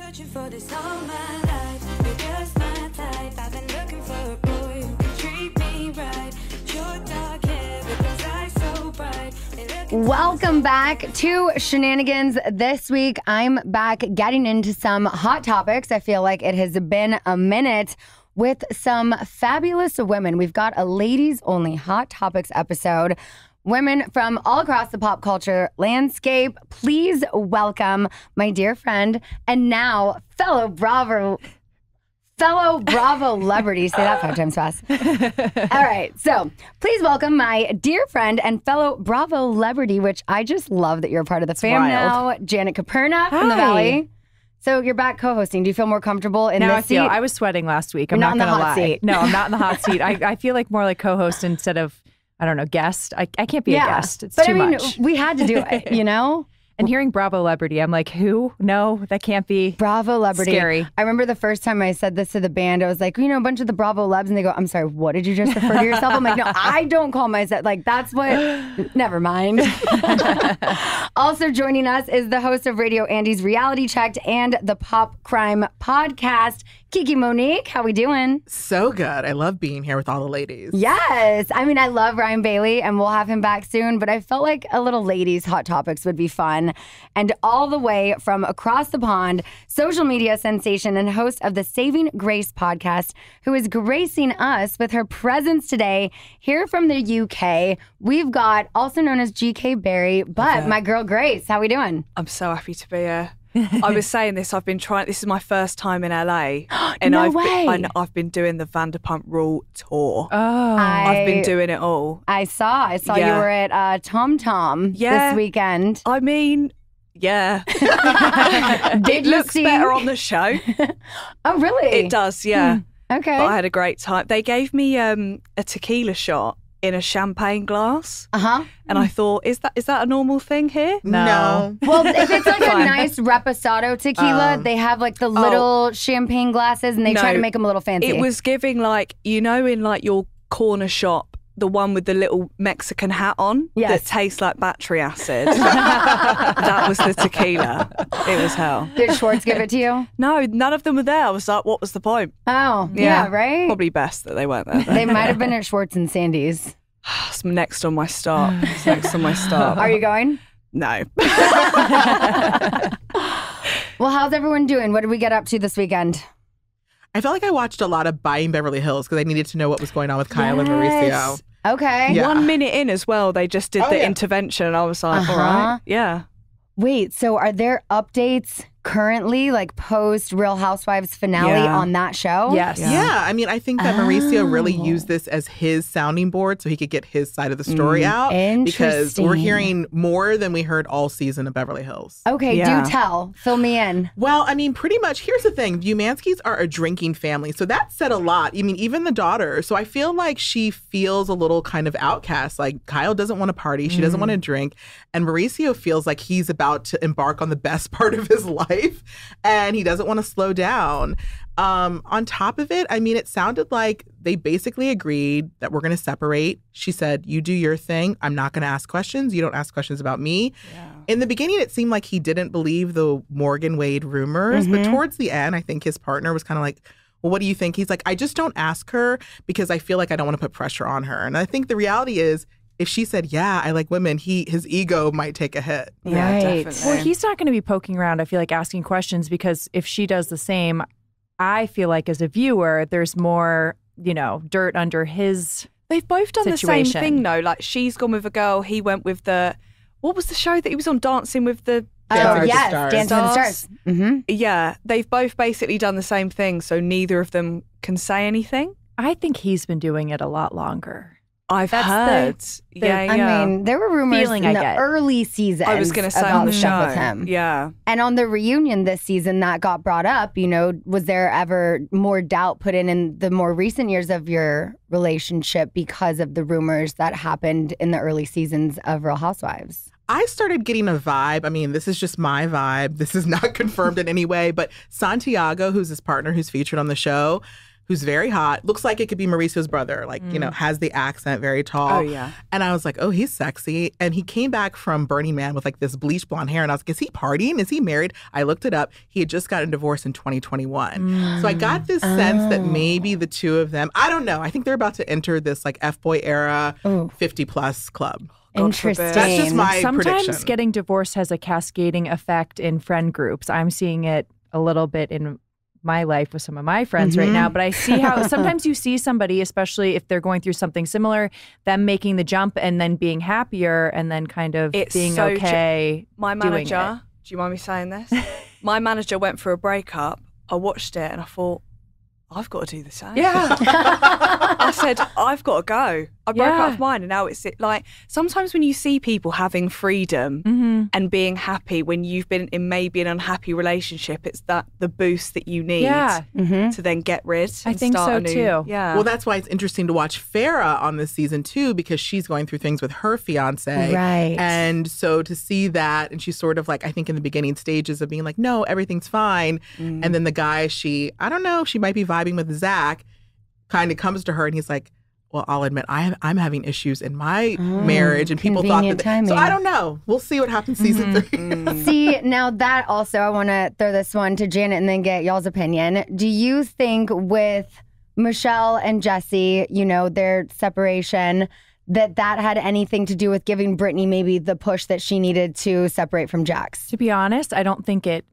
searching for this all my life. You're just my type. I've been looking for a boy who can treat me right. Short dark hair, but those eyes so bright. Welcome back to Scheananigans. This week, I'm back getting into some hot topics. I feel like it has been a minute with some fabulous women. We've got a ladies only hot topics episode. Women from all across the pop culture landscape. Please welcome my dear friend and now fellow Bravo fellow Bravo celebrity. Say that five times fast. All right. So please welcome my dear friend and fellow Bravo celebrity, which I just love that you're a part of the fam now, Janet Caprera from the Hi. Valley. So you're back co-hosting. Do you feel more comfortable in Now I feel seat? I was sweating last week. You're I'm not not, in the gonna hot lie. seat. No, I'm not in the hot seat. I, I feel like more like co-host instead of I don't know guest. I, I can't be a guest. It's but too I mean, much. we had to do it. You know. And hearing Bravo celebrity, I'm like, who? No, that can't be. Bravo celebrity. Scary. I remember the first time I said this to the band, I was like, you know, a bunch of the Bravo Lebs, and they go, I'm sorry, what did you just refer to yourself? I'm like, no, I don't call myself like that's what. Never mind. also joining us is the host of Radio Andy's Reality Checked and the Pop Crime Podcast, Kiki Monique. How we doing? So good. I love being here with all the ladies. Yes. I mean, I love Ryan Bailey and we'll have him back soon, but I felt like a little ladies' hot topics would be fun. And all the way from across the pond, social media sensation and host of the Saving Grace podcast, who is gracing us with her presence today here from the UK. We've got also known as GK Barry, but my girl Grace. How we doing? I'm so happy to be here. I was saying this. I've been trying. This is my first time in LA, and No I've way. Been, and I've been doing the Vanderpump Rule tour. Oh, I've been doing it all. I saw. I saw you were at uh, TomTom Yeah. this weekend. I mean, yeah, Did it looks see? better on the show. oh, really? It does, yeah. Okay. But I had a great time. They gave me um, a tequila shot in a champagne glass, Uh huh. and I thought, is that is that a normal thing here? No. Well, if it's like a nice reposado tequila, Um, they have like the little champagne glasses and they try to make them a little fancy. It was giving like you know in like your corner shop, the one with the little Mexican hat on Yes. that tastes like battery acid. that was the tequila. It was hell. Did Schwartz give it to you? No, none of them were there. I was like, what was the point? Oh, yeah, right? Probably best that they weren't there. They might have been at Schwartz and Sandy's. It's next on my stop. It's next on my stop. Are you going? No. Well, how's everyone doing? What did we get up to this weekend? I felt like I watched a lot of Buying Beverly Hills because I needed to know what was going on with Kyle and Mauricio. Okay. Yeah. One minute in as well, they just did Oh, the yeah. intervention, and I was like, all Uh-huh. right, yeah. Wait, so are there updates currently, like post Real Housewives finale Yeah. on that show? yes. Yeah. I mean, I think that Mauricio really Oh. used this as his sounding board so he could get his side of the story mm. out. Because we're hearing more than we heard all season of Beverly Hills. Okay, Yeah. do tell. Fill me in. Well, I mean, pretty much. Here's the thing: the Umanskis are a drinking family, so that said a lot. I mean, even the daughter. So I feel like she feels a little kind of outcast. Like Kyle doesn't want to party, she doesn't mm. want to drink, and Mauricio feels like he's about to embark on the best part of his life, and he doesn't want to slow down. Um, on top of it, I mean, it sounded like they basically agreed that we're going to separate. She said, "You do your thing. I'm not going to ask questions. You don't ask questions about me." In the beginning, it seemed like he didn't believe the Morgan Wade rumors, but towards the end, I think his partner was kind of like, Well, what do you think? He's like, I just don't ask her because I feel like I don't want to put pressure on her. And I think the reality is, if she said, Yeah, I like women, he his ego might take a hit. Yeah, Right. definitely. Well, he's not going to be poking around. I feel like asking questions because if she does the same, I feel like as a viewer, there's more, you know, dirt under his. They've both done the same thing though. Like she's gone with a girl, he went with the what was the show that he was on dancing with the Oh, Dancing with the yes, Stars. Dancing with the Stars. Stars. Mm-hmm. Yeah, they've both basically done the same thing, so neither of them can say anything. I think he's been doing it a lot longer. I've That's heard. the- yeah, yeah. I mean, there were rumors Feeling in I the get. early season. I was going to say about on the stuff show. with him. Yeah. And on the reunion this season that got brought up, you know, was there ever more doubt put in in the more recent years of your relationship because of the rumors that happened in the early seasons of Real Housewives? I started getting a vibe. I mean, this is just my vibe. This is not confirmed in any way, but Santiago, who's his partner who's featured on the show, who's very hot. Looks like it could be Mauricio's brother. Like you know, mm. has the accent, very tall. Oh, yeah. And I was like, oh, he's sexy. And he came back from Burning Man with like this bleach blonde hair. And I was like, is he partying? Is he married? I looked it up. He had just gotten divorced in 2021. So I got this mm. sense that oh. maybe the two of them, I don't know. I think they're about to enter this like F boy era 50 plus club. God forbid. Interesting. That's just my Sometimes prediction. getting divorced has a cascading effect in friend groups. I'm seeing it a little bit in my life with some of my friends right now, mm-hmm. but I see how sometimes you see somebody, especially if they're going through something similar, them making the jump and then being happier and then kind of It's being so ju- okay. My doing manager, do you mind me saying this? My manager went for a breakup. I watched it and I thought, I've got to do the same. Yeah. I said, I've got to go. I broke Yeah. up with mine, and now it's like sometimes when you see people having freedom hmm and being happy when you've been in maybe an unhappy relationship, it's that the boost that you need Yeah. Mm-hmm. to then get rid. I and think start so a new- too. Yeah. Well, that's why it's interesting to watch Farrah on this season too, because she's going through things with her fiance. Right. And so to see that, and she's sort of like, I think in the beginning stages of being like, no, everything's fine. Mm. And then the guy she, I don't know, she might be vibing with Zach, kind of comes to her and he's like, well, I'll admit I have, I'm having issues in my oh, marriage, and people thought that. convenient timing. So I don't know. We'll see what happens season mm-hmm. three. Mm-hmm. See, now that also, I want to throw this one to Janet and then get y'all's opinion. Do you think with Michelle and Jesse, you know, their separation, that that had anything to do with giving Brittany maybe the push that she needed to separate from Jax? To be honest, I don't think it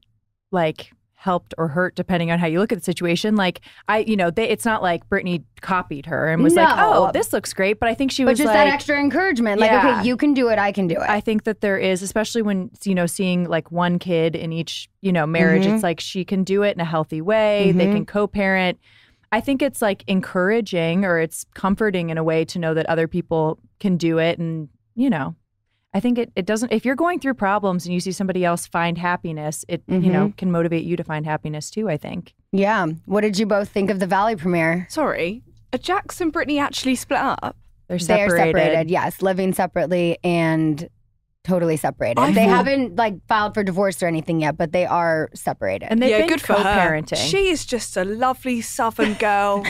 like helped or hurt depending on how you look at the situation. Like I, you know, they, it's not like Brittany copied her and was like, "Oh, this looks great," but I think she But was just like, that extra encouragement. Like, Yeah. okay, you can do it, I can do it. I think that there is, especially when you know seeing like one kid in each you know marriage. Mhm. It's like she can do it in a healthy way. They Mhm. can co-parent. I think it's like encouraging or it's comforting in a way to know that other people can do it, and you know, I think it it doesn't. If you're going through problems and you see somebody else find happiness, it you know can motivate you to find happiness too. I think. yeah. What did you both think of the Valley premiere? Sorry, are Jax and Brittany actually split up? They're They're separated. separated, yes, living separately and totally separated. I they thought- haven't like filed for divorce or anything yet, but they are separated. And they've yeah, been good for her. co-parenting. She is just a lovely Southern girl,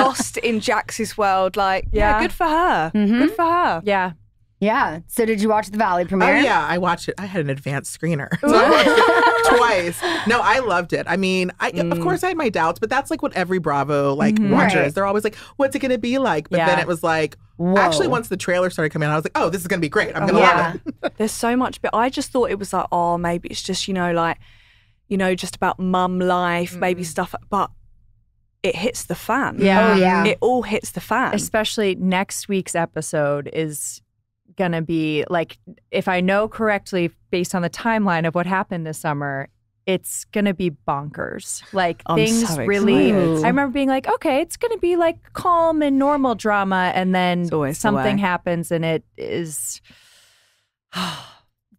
lost in Jax's world. Like, yeah, Yeah. good for her. Mhm. Good for her. yeah. Yeah. So did you watch the Valley Oh premiere? yeah, I watched it. I had an advanced screener. So I watched it twice. No, I loved it. I mean, I Mm. of course I had my doubts, but that's like what every Bravo like Mhm. watcher is. They're always like, "What's it going to be like?" But then it was like, Whoa. actually, once the trailer started coming out, I was like, "Oh, this is going to be great. I'm going to yeah. love it." There's so much, but I just thought it was like, oh, maybe it's just, you know, like, you know, just about mum life, maybe stuff, but it hits the fan. Yeah. Oh yeah. It all hits the fan. especially next week's episode is gonna be like if i know correctly based on the timeline of what happened this summer it's gonna be bonkers like I'm things so really i remember being like okay it's gonna be like calm and normal drama and then It's always the something happens and it is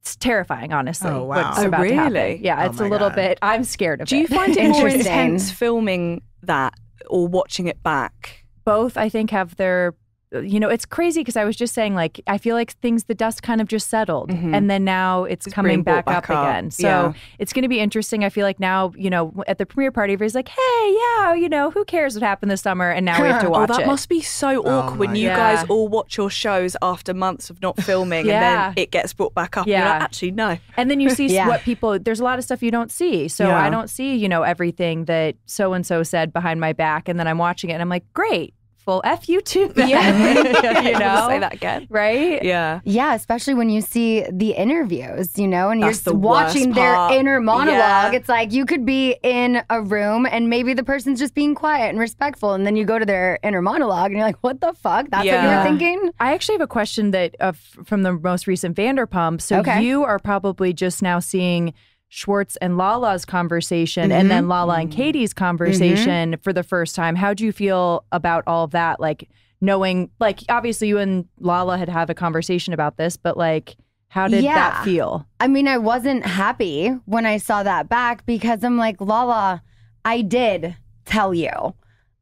it's terrifying honestly Oh, wow. what's Oh, about to happen. really? yeah Oh, it's a little God. bit i'm scared of Do you find it more intense filming that or watching it back? both I think have their you know it's crazy because I was just saying like I feel like things the dust kind of just settled Mhm. and then now it's, It's coming being back, up, up. again so Yeah. it's going to be interesting I feel like now you know at the premiere party everybody's like hey yeah you know who cares what happened this summer and now we have to watch Oh, watch that it must be so awkward when you God. guys all watch your shows after months of not filming Yeah. and then it gets brought back up. And you're Yeah. like, actually, no. and then you see Yeah. what people there's a lot of stuff you don't see so Yeah. I don't see you know everything that so and so said behind my back and then I'm watching it and I'm like great full f you too then. you you know say that again. right Yeah. Yeah, especially when you see the interviews, you know, and That's you're the watching their part. inner monologue. Yeah. It's like you could be in a room and maybe the person's just being quiet and respectful, and then you go to their inner monologue and you're like, "What the fuck? That's what you Yeah. were thinking?" I actually have a question that uh, f- from the most recent Vanderpump. So Okay. you are probably just now seeing Schwartz and Lala's conversation, and then mm-hmm. Lala and Katie's mm-hmm. conversation for the first time. How do you feel about all of that? Like knowing, like obviously you and Lala had had a conversation about this, but like, how did Yeah. that feel? I mean, I wasn't happy when I saw that back because I'm like, Lala, I did tell you.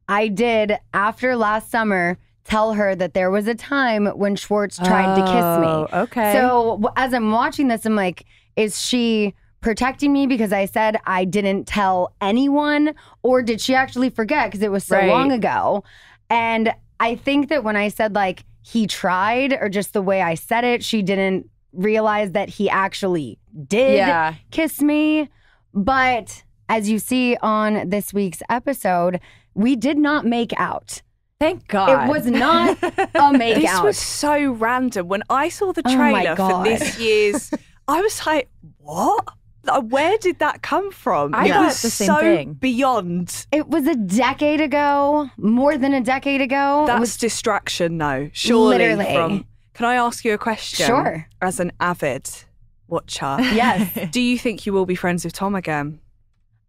I did after last summer tell her that there was a time when Schwartz tried to kiss me. Oh, Okay. So as I'm watching this, I'm like, is she protecting me because I said I didn't tell anyone, or did she actually forget because it was so Right. long ago? And I think that when I said like he tried, or just the way I said it, she didn't realize that he actually did Yeah. kiss me. But as you see on this week's episode, we did not make out. Thank God. It was not a make This out. was so random. When I saw the Oh trailer for this year's, I was like, what? Like, where did that come from? I it was the same so thing. beyond. It was a decade ago, more than a decade ago. That's was distraction, though. Surely. Literally. From, can I ask you a question? Sure. As an avid watcher, yes. do you think you will be friends with Tom again?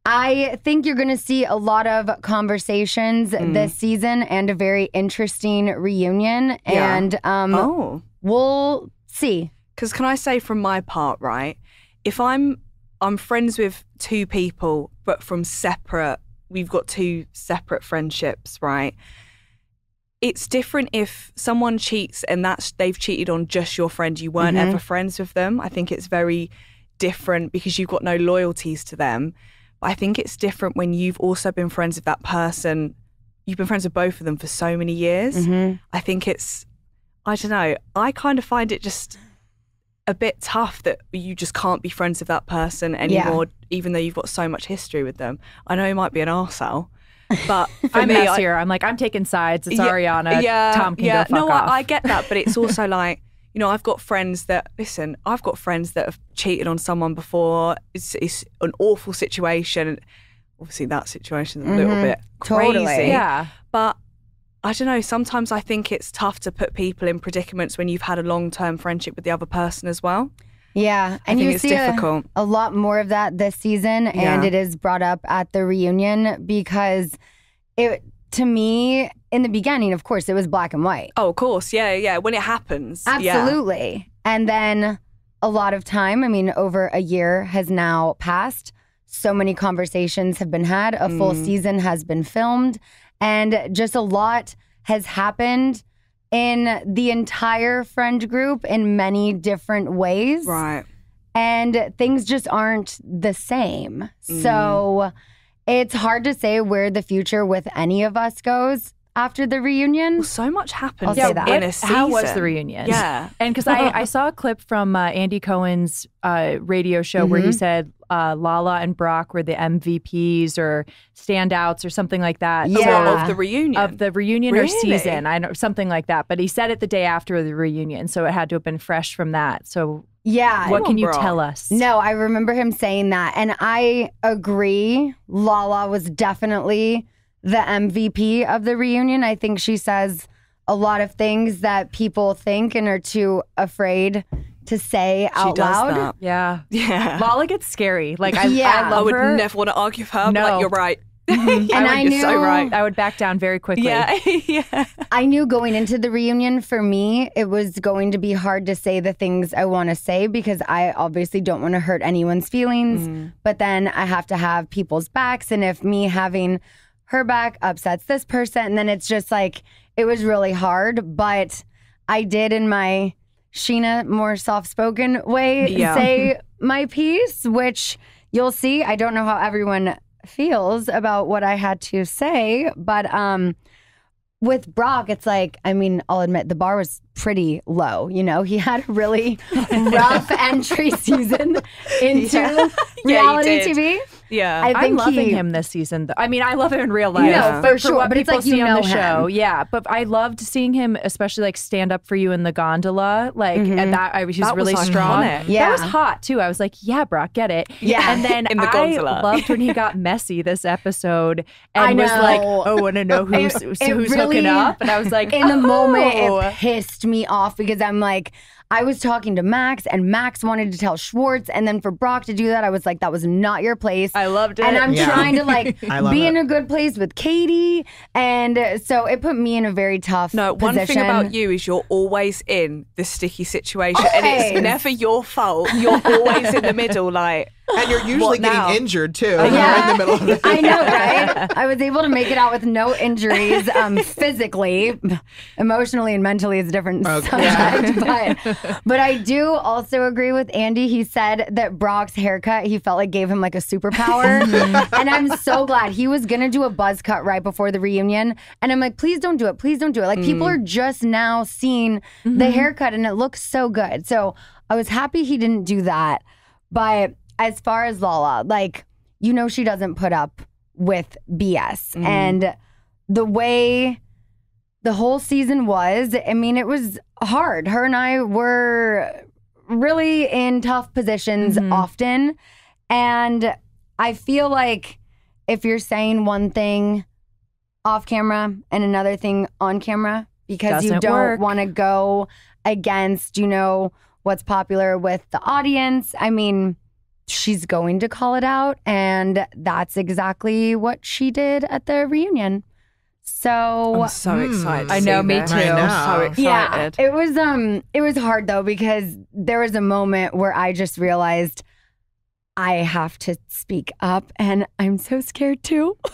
I think you're going to see a lot of conversations Mm. this season and a very interesting reunion. Yeah. And um, Oh. we'll see. Because can I say from my part, right? If I'm I'm friends with two people, but from separate, we've got two separate friendships, right? It's different if someone cheats and that's they've cheated on just your friend. You weren't Mhm. ever friends with them. I think it's very different because you've got no loyalties to them. But I think it's different when you've also been friends with that person. You've been friends with both of them for so many years. Mhm. I think it's, I don't know, I kind of find it just a bit tough that you just can't be friends with that person anymore, even though you've got so much history with them. I know he might be an arsehole, but for I'm me, mess I- here. I'm like, I'm taking sides. It's Yeah, Ariana. Yeah, Tom can yeah. go fuck no, off. I, I get that, but it's also like, you know, I've got friends that listen. I've got friends that have cheated on someone before. It's, it's an awful situation. Obviously, that situation's a little Mhm. bit crazy. Totally. yeah. But I don't know. Sometimes I think it's tough to put people in predicaments when you've had a long term friendship with the other person as well. Yeah. I And think you it's see a, difficult. a lot more of that this season. And it is brought up at the reunion because it, to me, in the beginning, of course, it was black and white. Oh, of course. Yeah, yeah. When it happens. yeah. Absolutely. And then a lot of time, I mean, over a year has now passed. So many conversations have been had, a full Mm. season has been filmed, and just a lot has happened in the entire friend group in many different ways. Right. And things just aren't the same. Mm. So it's hard to say where the future with any of us goes after the reunion. Well, so much happened I'll say that. in a season. how was the reunion? Yeah. And because I, I saw a clip from uh, Andy Cohen's uh, radio show where he Mhm. said uh, Lala and Brock were the MVPs or standouts or something like that. Yeah. So- Of the reunion. of the reunion or season, I know something like that. But he said it the day after the reunion, so it had to have been fresh from that. So Yeah. what can you Brock. tell us? No, I remember him saying that. And I agree. Lala was definitely the MVP of the reunion. I think she says a lot of things that people think and are too afraid to say she out does loud. that. Yeah, Yeah. Lala gets scary. Like I, Yeah. I I love would her. never want to argue with her. but No. Like, you're right. And I You're so knew- right. I would back down very quickly. Yeah. yeah. I knew going into the reunion for me, it was going to be hard to say the things I want to say because I obviously don't want to hurt anyone's feelings. Mm. But then I have to have people's backs. And if me having her back upsets this person, And then it's just like, it was really hard. But I did in my Scheana, more soft spoken way, Yeah. say my piece, which you'll see. I don't know how everyone feels about what I had to say, but um with Brock, it's like, I mean, I'll admit the bar was pretty low. You know, he had a really rough entry season into Yeah. reality. TV. Yeah. I I'm loving he, him this season. Though. I mean, I love him in real life. No, for sure, what but it's people like you see on know the show. Yeah, but I loved seeing him, especially like stand up for you in the gondola. Like Mhm. and that, I was he was was really strong. iconic. Yeah. that was hot too. I was like, yeah, Brock, get it. Yeah. and then In the I gondola. loved when he got messy this episode and I was like, know. oh, want to know who's It- who's it hooking up? And I was like, in the moment, oh. it pissed me off because I'm like, I was talking to Max, and Max wanted to tell Schwartz, and then for Brock to do that, I was like, that was not your place. I loved it. and I'm Yeah. trying to like be it. in a good place with Katie, and uh, so it put me in a very tough. No, one thing about you is you're always in the sticky situation, and it's never your fault. You're always in the middle, like And you're usually What getting injured too. Yeah. In the middle of it. I know, right? I was able to make it out with no injuries um, physically. Emotionally and mentally is a different Okay. subject. But, but I do also agree with Andy. He said that Brock's haircut, he felt like gave him like a superpower. Mm-hmm. and I'm so glad he was going to do a buzz cut right before the reunion. And I'm like, please don't do it. Please don't do it. Like people mm. are just now seeing the mm-hmm. haircut and it looks so good. So I was happy he didn't do that. But as far as Lala, like, you know, she doesn't put up with BS. Mm-hmm. And the way the whole season was, I mean, it was hard. Her and I were really in tough positions mm-hmm. often. And I feel like if you're saying one thing off camera and another thing on camera because you Doesn't don't want to go against, you know, what's popular with the audience. I mean, she's going to call it out and that's exactly what she did at the reunion. So I'm so Hmm. excited. to I know, see me this. too. Know. So excited. yeah, it was um it was hard though because there was a moment where I just realized I have to speak up and I'm so scared too.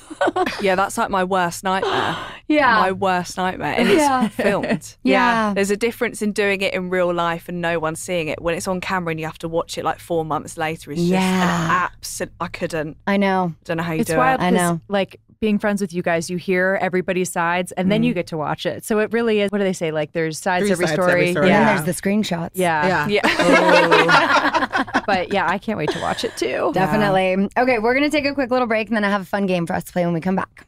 Yeah, that's like my worst nightmare. yeah. My worst nightmare. And it's Yeah. filmed. Yeah. There's a difference in doing it in real life and no one seeing it. When it's on camera and you have to watch it like four months later, it's just Yeah. an absolute. I couldn't. I know. Don't know how you It's do wild. it. I know. Like being friends with you guys, you hear everybody's sides, and then you mm. get to watch it. So it really is. What do they say? Like there's sides Three to every sides story. every story, And then Yeah. there's the screenshots. yeah. Yeah. Yeah. Oh. but yeah, I can't wait to watch it too. Definitely. Okay, we're going to take a quick little break and then I have a fun game for us to play when we come back.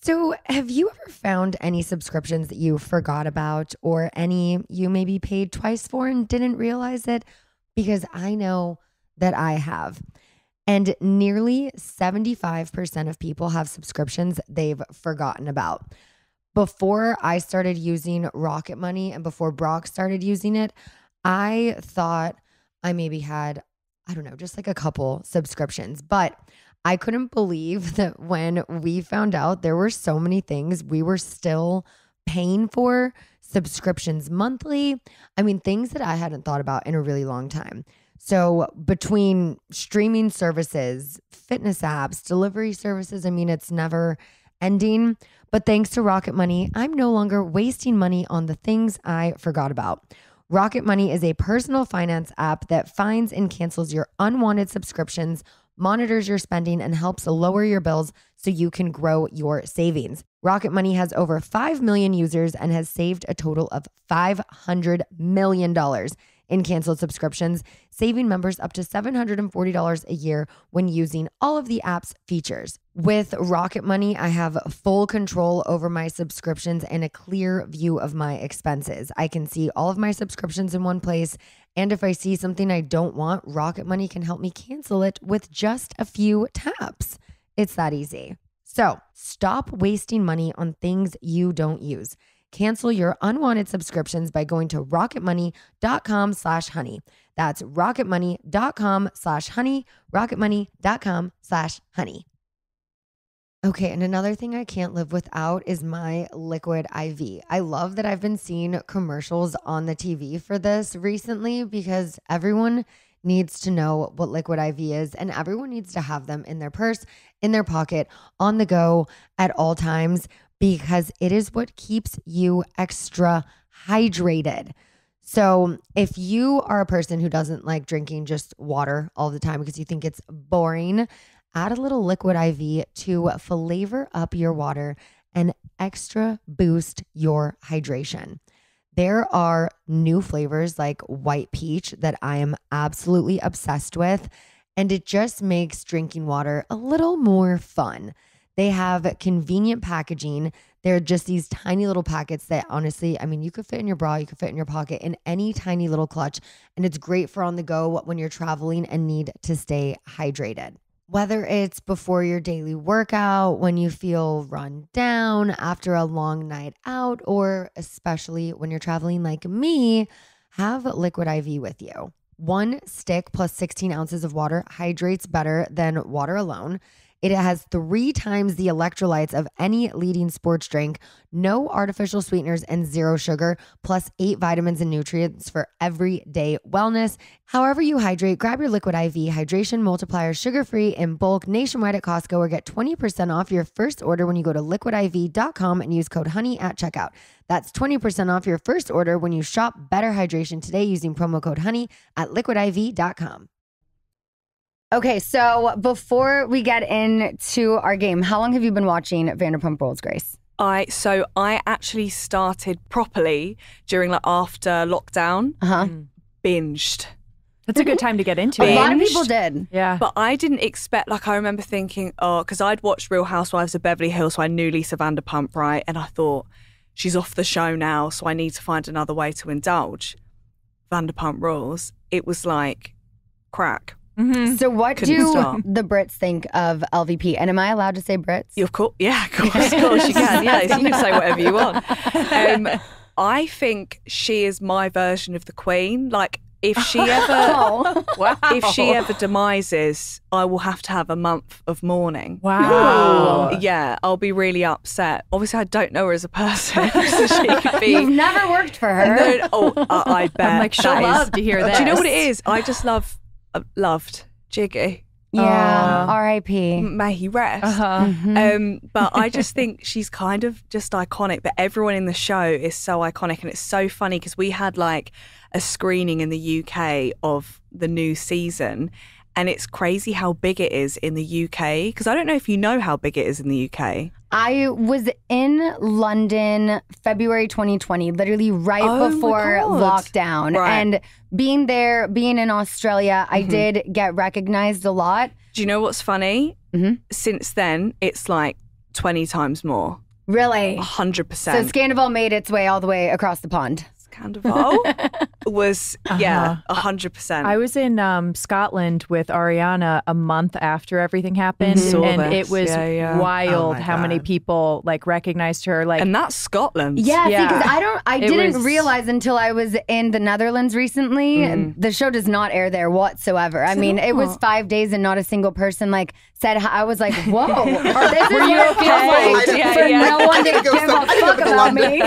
So, have you ever found any subscriptions that you forgot about or any you maybe paid twice for and didn't realize it? Because I know that I have. And nearly 75% of people have subscriptions they've forgotten about. Before I started using Rocket Money and before Brock started using it, I thought I maybe had, I don't know, just like a couple subscriptions. But I couldn't believe that when we found out there were so many things we were still paying for subscriptions monthly. I mean, things that I hadn't thought about in a really long time. So, between streaming services, fitness apps, delivery services, I mean, it's never ending. But thanks to Rocket Money, I'm no longer wasting money on the things I forgot about. Rocket Money is a personal finance app that finds and cancels your unwanted subscriptions, monitors your spending, and helps lower your bills so you can grow your savings. Rocket Money has over 5 million users and has saved a total of $500 million in canceled subscriptions, saving members up to $740 a year when using all of the app's features. With Rocket Money, I have full control over my subscriptions and a clear view of my expenses. I can see all of my subscriptions in one place. And if I see something I don't want, Rocket Money can help me cancel it with just a few taps. It's that easy. So stop wasting money on things you don't use. Cancel your unwanted subscriptions by going to rocketmoney.com slash honey. That's rocketmoney.com slash honey, rocketmoney.com slash honey. Okay, and another thing I can't live without is my liquid IV. I love that I've been seeing commercials on the TV for this recently because everyone needs to know what liquid IV is and everyone needs to have them in their purse, in their pocket, on the go at all times because it is what keeps you extra hydrated. So, if you are a person who doesn't like drinking just water all the time because you think it's boring, add a little liquid IV to flavor up your water and extra boost your hydration. There are new flavors like white peach that I am absolutely obsessed with, and it just makes drinking water a little more fun. They have convenient packaging. They're just these tiny little packets that honestly, I mean, you could fit in your bra, you could fit in your pocket, in any tiny little clutch. And it's great for on the go when you're traveling and need to stay hydrated. Whether it's before your daily workout, when you feel run down after a long night out, or especially when you're traveling like me, have Liquid IV with you. One stick plus 16 ounces of water hydrates better than water alone. It has three times the electrolytes of any leading sports drink, no artificial sweeteners, and zero sugar, plus eight vitamins and nutrients for everyday wellness. However, you hydrate, grab your Liquid IV Hydration Multiplier sugar free in bulk nationwide at Costco or get 20% off your first order when you go to liquidiv.com and use code HONEY at checkout. That's 20% off your first order when you shop Better Hydration today using promo code HONEY at liquidiv.com. Okay, so before we get into our game, how long have you been watching Vanderpump Rules, Grace? I so I actually started properly during like after lockdown, Uh huh. binged. That's a good time to get into it. A lot of people did. Yeah. But I didn't expect, like, I remember thinking, oh, because I'd watched Real Housewives of Beverly Hills, so I knew Lisa Vanderpump, right? And I thought, she's off the show now, so I need to find another way to indulge. Vanderpump Rules, it was like crack. So, what Couldn't do stop. the Brits think of LVP? And am I allowed to say Brits? You of course, yeah, of course, of course you can. Yeah, you can say whatever you want. Um, I think she is my version of the Queen. Like, if she ever, Oh. if she ever demises, I will have to have a month of mourning. Wow. Yeah, I'll be really upset. Obviously, I don't know her as a person, so she could be. You've never worked for her. No, oh, I, I bet. I'm like, she'll that is- love to hear Do you know what it is? I just love, loved Giggy. Yeah, Aw. R.I.P. May he rest. Uh-huh. Mm-hmm. Um, but I just think she's kind of just iconic. But everyone in the show is so iconic, and it's so funny because we had like a screening in the UK of the new season, and it's crazy how big it is in the UK. Because I don't know if you know how big it is in the UK. I was in London February 2020, literally right Oh before lockdown. Right. And being there, being in Australia, I Mm-hmm. did get recognized a lot. Do you know what's funny? Mhm. Since then, it's like twenty times more, Really? 100%. So percent. Scandoval made its way all the way across the pond. Scandoval was yeah, Uh-huh. hundred percent. I was in um, Scotland with Ariana a month after everything happened, Saw and this. it was Yeah, yeah. wild Oh my how many people like recognized her. Like, and that's Scotland. Yeah, Yeah. because I don't, I It didn't was- realize until I was in the Netherlands recently. Mm. The show does not air there whatsoever. I mean, it was five days and not a single person like said. I was like, whoa, this is what it feels okay? like Yeah, for yeah. no one to give a some- I gotta fuck about me.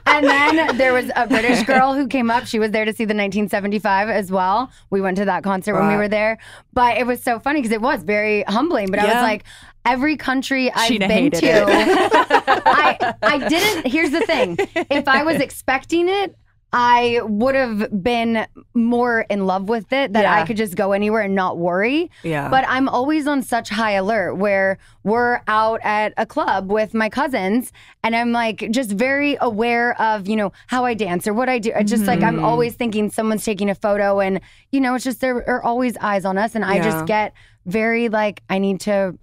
and then there was a British girl who came up. She was there to see the 1975 as well. We went to that concert when we were there, but it was so funny because it was very humbling. But I was like. Every country I've Scheana been to. I I didn't. Here's the thing: if I was expecting it, I would have been more in love with it that I could just go anywhere and not worry. Yeah. But I'm always on such high alert where we're out at a club with my cousins and I'm like just very aware of, you know, how I dance or what I do. It's just like Mm-hmm. I'm always thinking someone's taking a photo and, you know, it's just there are always eyes on us. And I Yeah. just get very like, I need to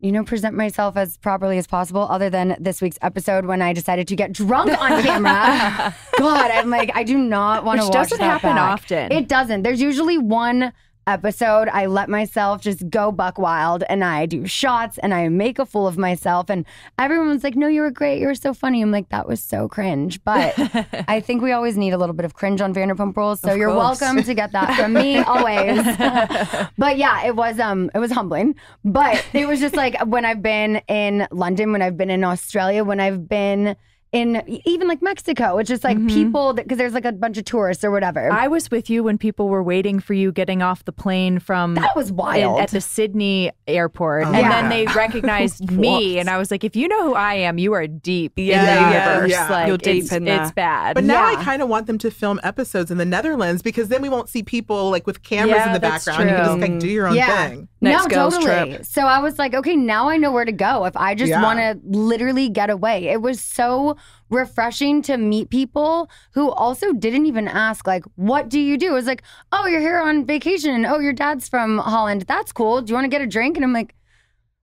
you know, present myself as properly as possible, other than this week's episode when I decided to get drunk on camera. God, I'm like, I do not want to Which watch doesn't that happen back. often. It doesn't. There's usually one episode I let myself just go buck wild and I do shots and I make a fool of myself and everyone's like, "No, you were great. You were so funny." I'm like, "That was so cringe." But I think we always need a little bit of cringe on Vanderpump Rules, so Of you're course. welcome to get that from me always. but yeah, it was um it was humbling. But it was just like when I've been in London, when I've been in Australia, when I've been in even like Mexico, it's just like mm-hmm. people because there's like a bunch of tourists or whatever. I was with you when people were waiting for you getting off the plane from that was in- wild. at the Sydney airport, Oh, and yeah. then they recognized me, and I was like, "If you know who I am, you are deep in the yeah, universe. yeah. Like, You're deep it's, in there. It's bad." But now I kind of want them to film episodes in the Netherlands because then we won't see people like with cameras Yeah, in the that's background. You can just like do your own yeah. thing. Next no, totally. trip. So I was like, okay, now I know where to go. If I just Yeah. want to literally get away, it was so refreshing to meet people who also didn't even ask, like, what do you do? It was like, oh, you're here on vacation. Oh, your dad's from Holland. That's cool. Do you want to get a drink? And I'm like,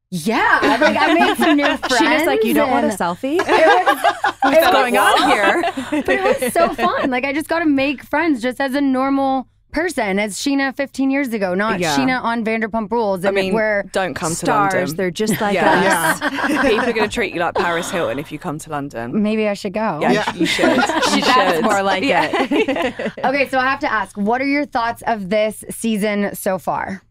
yeah. Like I made some new friends. She was like, "You don't want a selfie? What's What's going on here?" but it was so fun. Like I just got to make friends just as a normal person, as Scheana 15 years ago, not Yeah. Scheana on Vanderpump Rules. I mean, where don't come to Stars, London. they're just like Yeah. us. Yeah. People are going to treat you like Paris Hilton if you come to London. maybe I should go. Yeah, Yeah. you should. You That's should. more like it. Okay, so I have to ask, what are your thoughts of this season so far?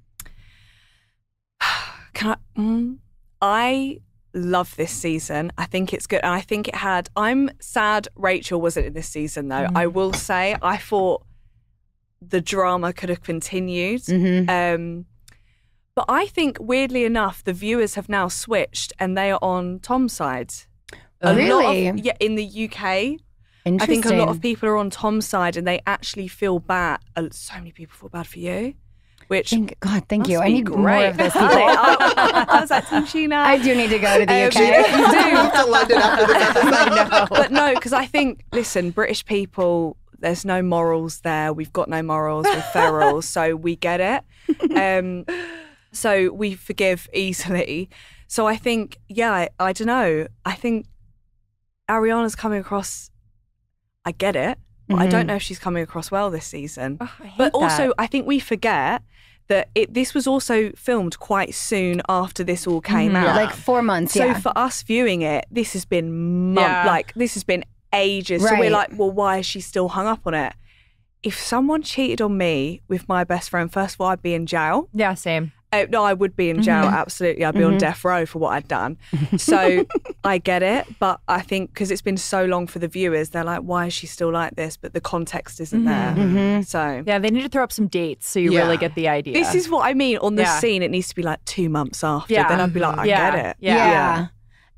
Can I, mm, I love this season. I think it's good. And I think it had, I'm sad Rachel wasn't in this season though. I will say, I thought the drama could have continued. Mhm. Um, but I think, weirdly enough, the viewers have now switched and they are on Tom's side. A lot of- Really? yeah, in the UK, I think a lot of people are on Tom's side and they actually feel bad. uh, So many people feel bad for you, which Thank God, thank you. I be need more great. of this. I, people. I, I was like, Team Scheana. I do need to go to the Um, UK. you do. Move to London after this episode. but no, because I think, listen, British people, there's no morals there. We've got no morals. We're feral, so we get it. Um, so we forgive easily. So I think, yeah, I, I don't know. I think Ariana's coming across. I get it, but I don't know if she's coming across well this season. but also, I think we forget that it. This was also filmed quite soon after this all came out. like four months. So yeah. for us viewing it, this has been month, Yeah. like this has been ages. So we're like, well, why is she still hung up on it? If someone cheated on me with my best friend, first of all, I'd be in jail. Yeah, same. Uh, no, I would be in jail. Mm-hmm. Absolutely, I'd be on mm-hmm. death row for what I'd done. So I get it, but I think because it's been so long for the viewers, they're like, why is she still like this? But the context isn't mm-hmm. there. So Yeah, they need to throw up some dates so you Yeah. really get the idea. this is what I mean. On the Yeah. scene, it needs to be like two months after. Yeah. Then I'd be like, I get it. Yeah.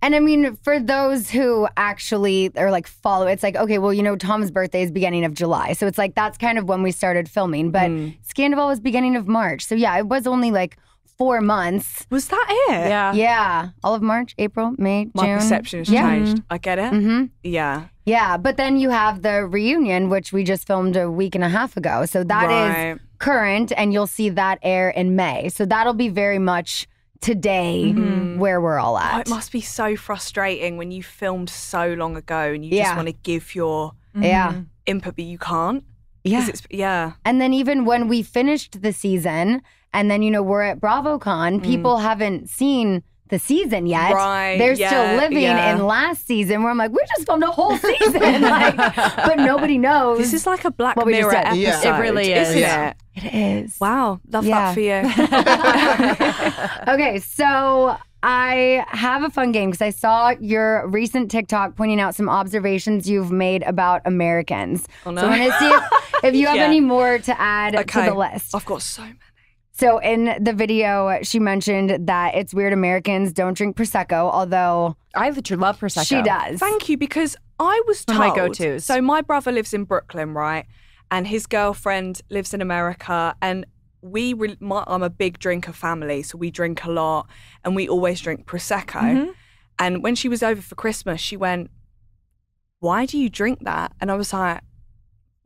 And I mean, for those who actually are like follow, it's like, okay, well, you know, Tom's birthday is beginning of July. So it's like, that's kind of when we started filming. But Mm. Scandal was beginning of March. So yeah, it was only like four months. Was that it? Yeah. Yeah. All of March, April, May, My June. perception has Yeah. changed. I get it. Mm -hmm. Yeah. Yeah. But then you have the reunion, which we just filmed a week and a half ago. So that is Right. current, and you'll see that air in May. So that'll be very much today where we're all Oh, at. it must be so frustrating when you filmed so long ago and you Yeah. just want to give your Yeah. input, but you can't. Yeah. It's, yeah. And then even when we finished the season, and then you know we're at BravoCon, people haven't seen the season yet. Mm. Right, They're yeah, still living yeah. in last season where I'm like, we just filmed a whole season, like, but nobody knows. This is like a Black What Mirror episode. Yeah. It really is. Isn't Yeah. it? It is. Wow. Love Yeah. that for you. Okay, so I have a fun game because I saw your recent TikTok pointing out some observations you've made about Americans. Oh, no. So I want to see if, if you have Yeah. any more to add to the list. I've got so many. So in the video, she mentioned that it's weird Americans don't drink prosecco, although I literally love prosecco. she does. Thank you, because I was One told. of my go-tos. So my brother lives in Brooklyn, right, and his girlfriend lives in America, and we. Re- my, I'm a big drinker family, so we drink a lot, and we always drink prosecco. Mm-hmm. And when she was over for Christmas, she went, "Why do you drink that?" And I was like,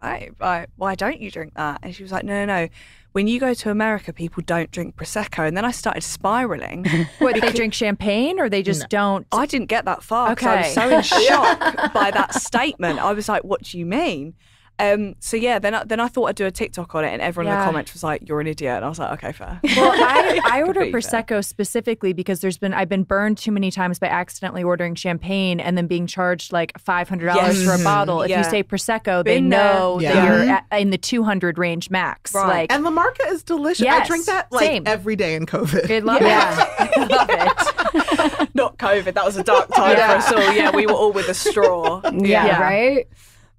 "Why, why, why don't you drink that?" And she was like, "No, no, no." When you go to America, people don't drink prosecco, and then I started spiraling. What, they drink champagne or they just don't? I didn't get that far because I was so in shock by that statement. I was like, "What do you mean?" Um, so yeah, then I, then I thought I'd do a TikTok on it, and everyone in Yeah. the comments was like, "You're an idiot," and I was like, "Okay, fair." Well, I, I order Completely fair. prosecco specifically because there's been I've been burned too many times by accidentally ordering champagne and then being charged like five hundred dollars Yes. for a bottle. If Yeah. you say prosecco, they Been there. know Yeah. that you're at, in the two hundred range max. Right. Like, And La Marca is delicious. I Yes, drink that like same. every day in COVID. I love it. love it. Not COVID. That was a dark time for us all. Yeah, we were all with a straw. yeah, Yeah. right.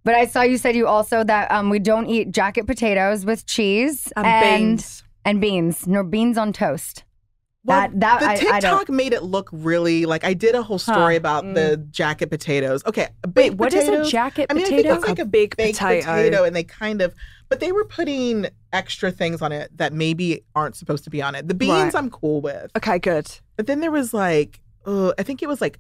But I saw you said you also that um, we don't eat jacket potatoes with cheese And, beans. and beans, nor beans on toast. Well, that that the I, I TikTok don't. made it look really like I did a whole story Huh. about Mm. the jacket potatoes. Okay, Wait, baked what is a jacket potato? I mean, potato? I think it's like a big baked potato. potato. and they kind of, but they were putting extra things on it that maybe aren't supposed to be on it. The beans Right. I'm cool with, Okay, good. but then there was like, uh, I think it was like,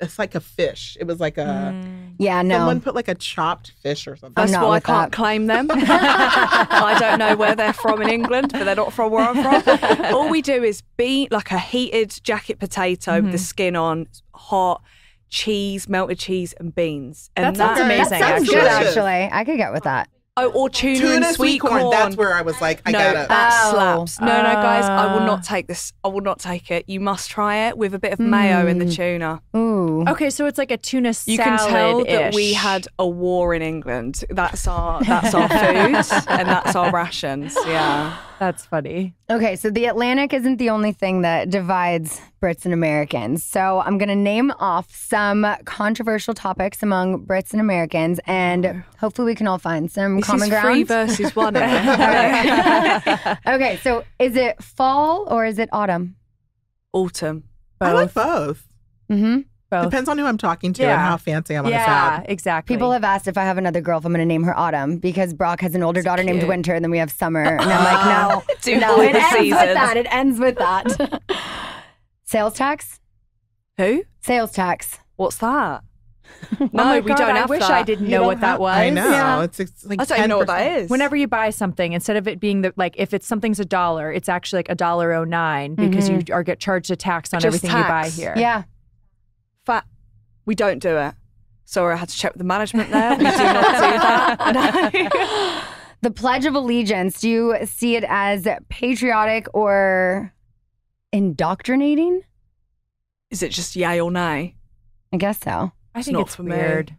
it's like a fish. It was like a Mm. Yeah, no. someone put like a chopped fish or something. I'm First of not all, I can't that. claim them. I don't know where they're from in England, but they're not from where I'm from. All we do is bean like a heated jacket potato with the skin on, hot cheese, melted cheese, and beans. And That sounds Okay. amazing. that sounds good, actually. I could get with that. Oh, or tuna, Tuna and sweet sweet corn. corn. That's where I was like, I no, gotta. that Oh. slaps. No, no, guys, I will Uh. not take this. I will not take it. You must try it with a bit of mayo in the Mm. tuna. Ooh. Okay, so it's like a tuna salad. You can tell that we had a war in England. That's our that's our food and that's our rations. Yeah. That's funny. Okay, so the Atlantic isn't the only thing that divides Brits and Americans. So I'm going to name off some controversial topics among Brits and Americans, and hopefully we can all find some This common ground. three versus one. here. okay, so is it fall or is it autumn? Autumn. I like both. Mm-hmm. Both. Depends on who I'm talking to Yeah. and how fancy I want to yeah, sound. exactly. People have asked if I have another girl, if I'm going to name her Autumn because Brock has an older daughter named. Winter, and then we have Summer. And I'm like, no, oh. Do no, it the ends with that. It ends with that. Sales tax? Who? Sales tax. What's that? Oh No, my we God, don't I wish that. I didn't You know don't what that was. I know. Yeah. It's, it's like I don't even know what that is. Whenever you buy something, instead of it being the like, if it's something's a dollar, it's actually like a dollar oh nine because mm-hmm. you are get charged a tax on Just everything you buy here. Yeah. Fat. We don't do it. Sorry, I had to check with the management there. We do not do that. The Pledge of Allegiance, do you see it as patriotic or indoctrinating? Is it just yay or nay? I guess so. I think not it's for me. weird.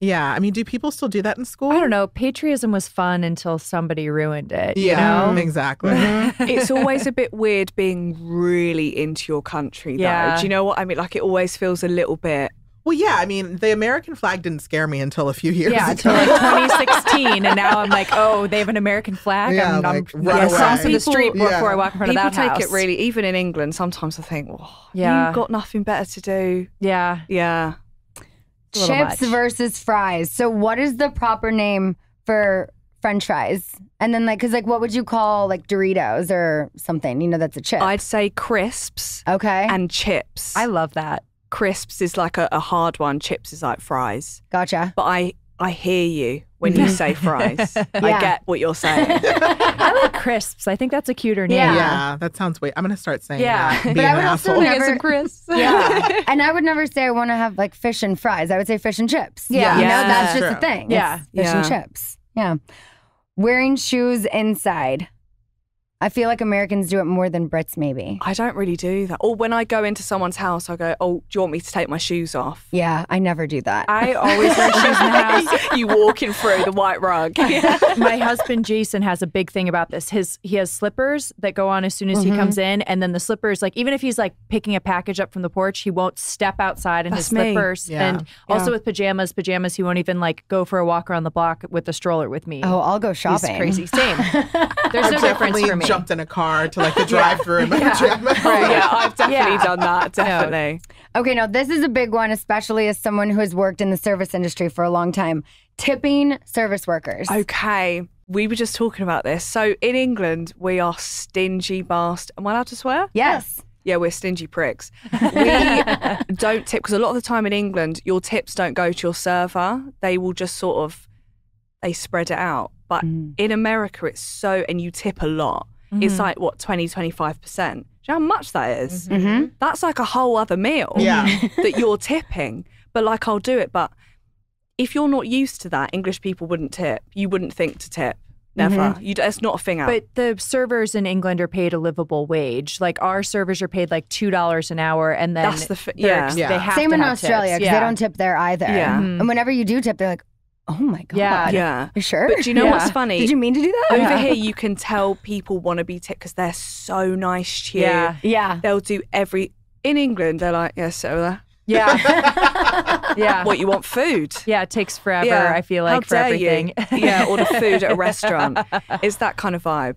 Yeah. I mean, do people still do that in school? I don't know. Patriotism was fun until somebody ruined it. Yeah, You know? exactly. it's always a bit weird being really into your country, though. Yeah. Do you know what I mean? Like, it always feels a little bit. Well, yeah. I mean, the American flag didn't scare me until a few years Yeah, ago. until like 2016, and now I'm like, oh, they have an American flag. Yeah, I'm, like, I'm run yeah, away. crossing the street People- before yeah. I walk in front People of that take house. it really, even in England, sometimes I think, oh, Yeah. you've got nothing better to do. Yeah, Yeah. It's a little Chips much. versus fries. So, what is the proper name for French fries? And then, like, because, like, what would you call like Doritos or something? You know, that's a chip. I'd say crisps okay, and chips. I love that. Crisps is like a, a hard one, chips is like fries. gotcha. But I, I hear you when you say fries. Yeah. I get what you're saying. I like crisps. I think that's a cuter name. Yeah. yeah, that sounds weird. I'm gonna start saying Yeah. that. But being I an would also asshole. never- crisps. Yeah. and I would never say I want to have like fish and fries. I would say fish and chips. Yeah. You know, that's just True. a thing. Yeah. It's fish and chips. Yeah. Wearing shoes inside. I feel like Americans do it more than Brits, maybe. I don't really do that. Or when I go into someone's house, I go, "Oh, do you want me to take my shoes off?" Yeah, I never do that. I always wear shoes in the house. you walking through the white rug. My husband Jason has a big thing about this. His he has slippers that go on as soon as Mm-hmm. he comes in, and then the slippers, like even if he's like picking a package up from the porch, he won't step outside in his me. slippers. Yeah. And also with pajamas, pajamas, he won't even like go for a walk around the block with the stroller with me. oh, I'll go He's shopping. crazy. Same. There's no difference for me. Jumped in a car to like the drive-through in my pajamas. yeah, I've definitely Yeah. done that. Definitely. Okay, now this is a big one, especially as someone who has worked in the service industry for a long time. Tipping service workers. Okay. We were just talking about this. So in England, we are stingy bastard. Am I allowed to swear? Yes. Yeah, we're stingy pricks. We don't tip because a lot of the time in England, your tips don't go to your server. They will just sort of they spread it out. But mm. in America, it's so and you tip a lot. It's mm-hmm. like what 20, 25 percent. Do you know how much that is? Mm-hmm. mm-hmm. That's like a whole other meal Yeah. that you're tipping. But like I'll do it. But if you're not used to that, English people wouldn't tip. You wouldn't think to tip. Never. Mm-hmm. You, it's not a thing out. But the servers in England are paid a livable wage. Like our servers are paid like two dollars an hour, and then That's the f- yeah. Yeah. they have Same to in have Australia because yeah. they don't tip there either. Yeah. And whenever you do tip, they're like, oh my God. Yeah. yeah. You sure? But do you know Yeah. what's funny? Did you mean to do that? Over here, you can tell people want to be tipped because they're so nice to you. Yeah. Yeah. They'll do every. In England, they're like, yes, so there. Yeah, yeah, What you want? Food. yeah. It takes forever. Yeah. I feel How like for dare everything. You? yeah, order food at a restaurant. It's that kind of vibe.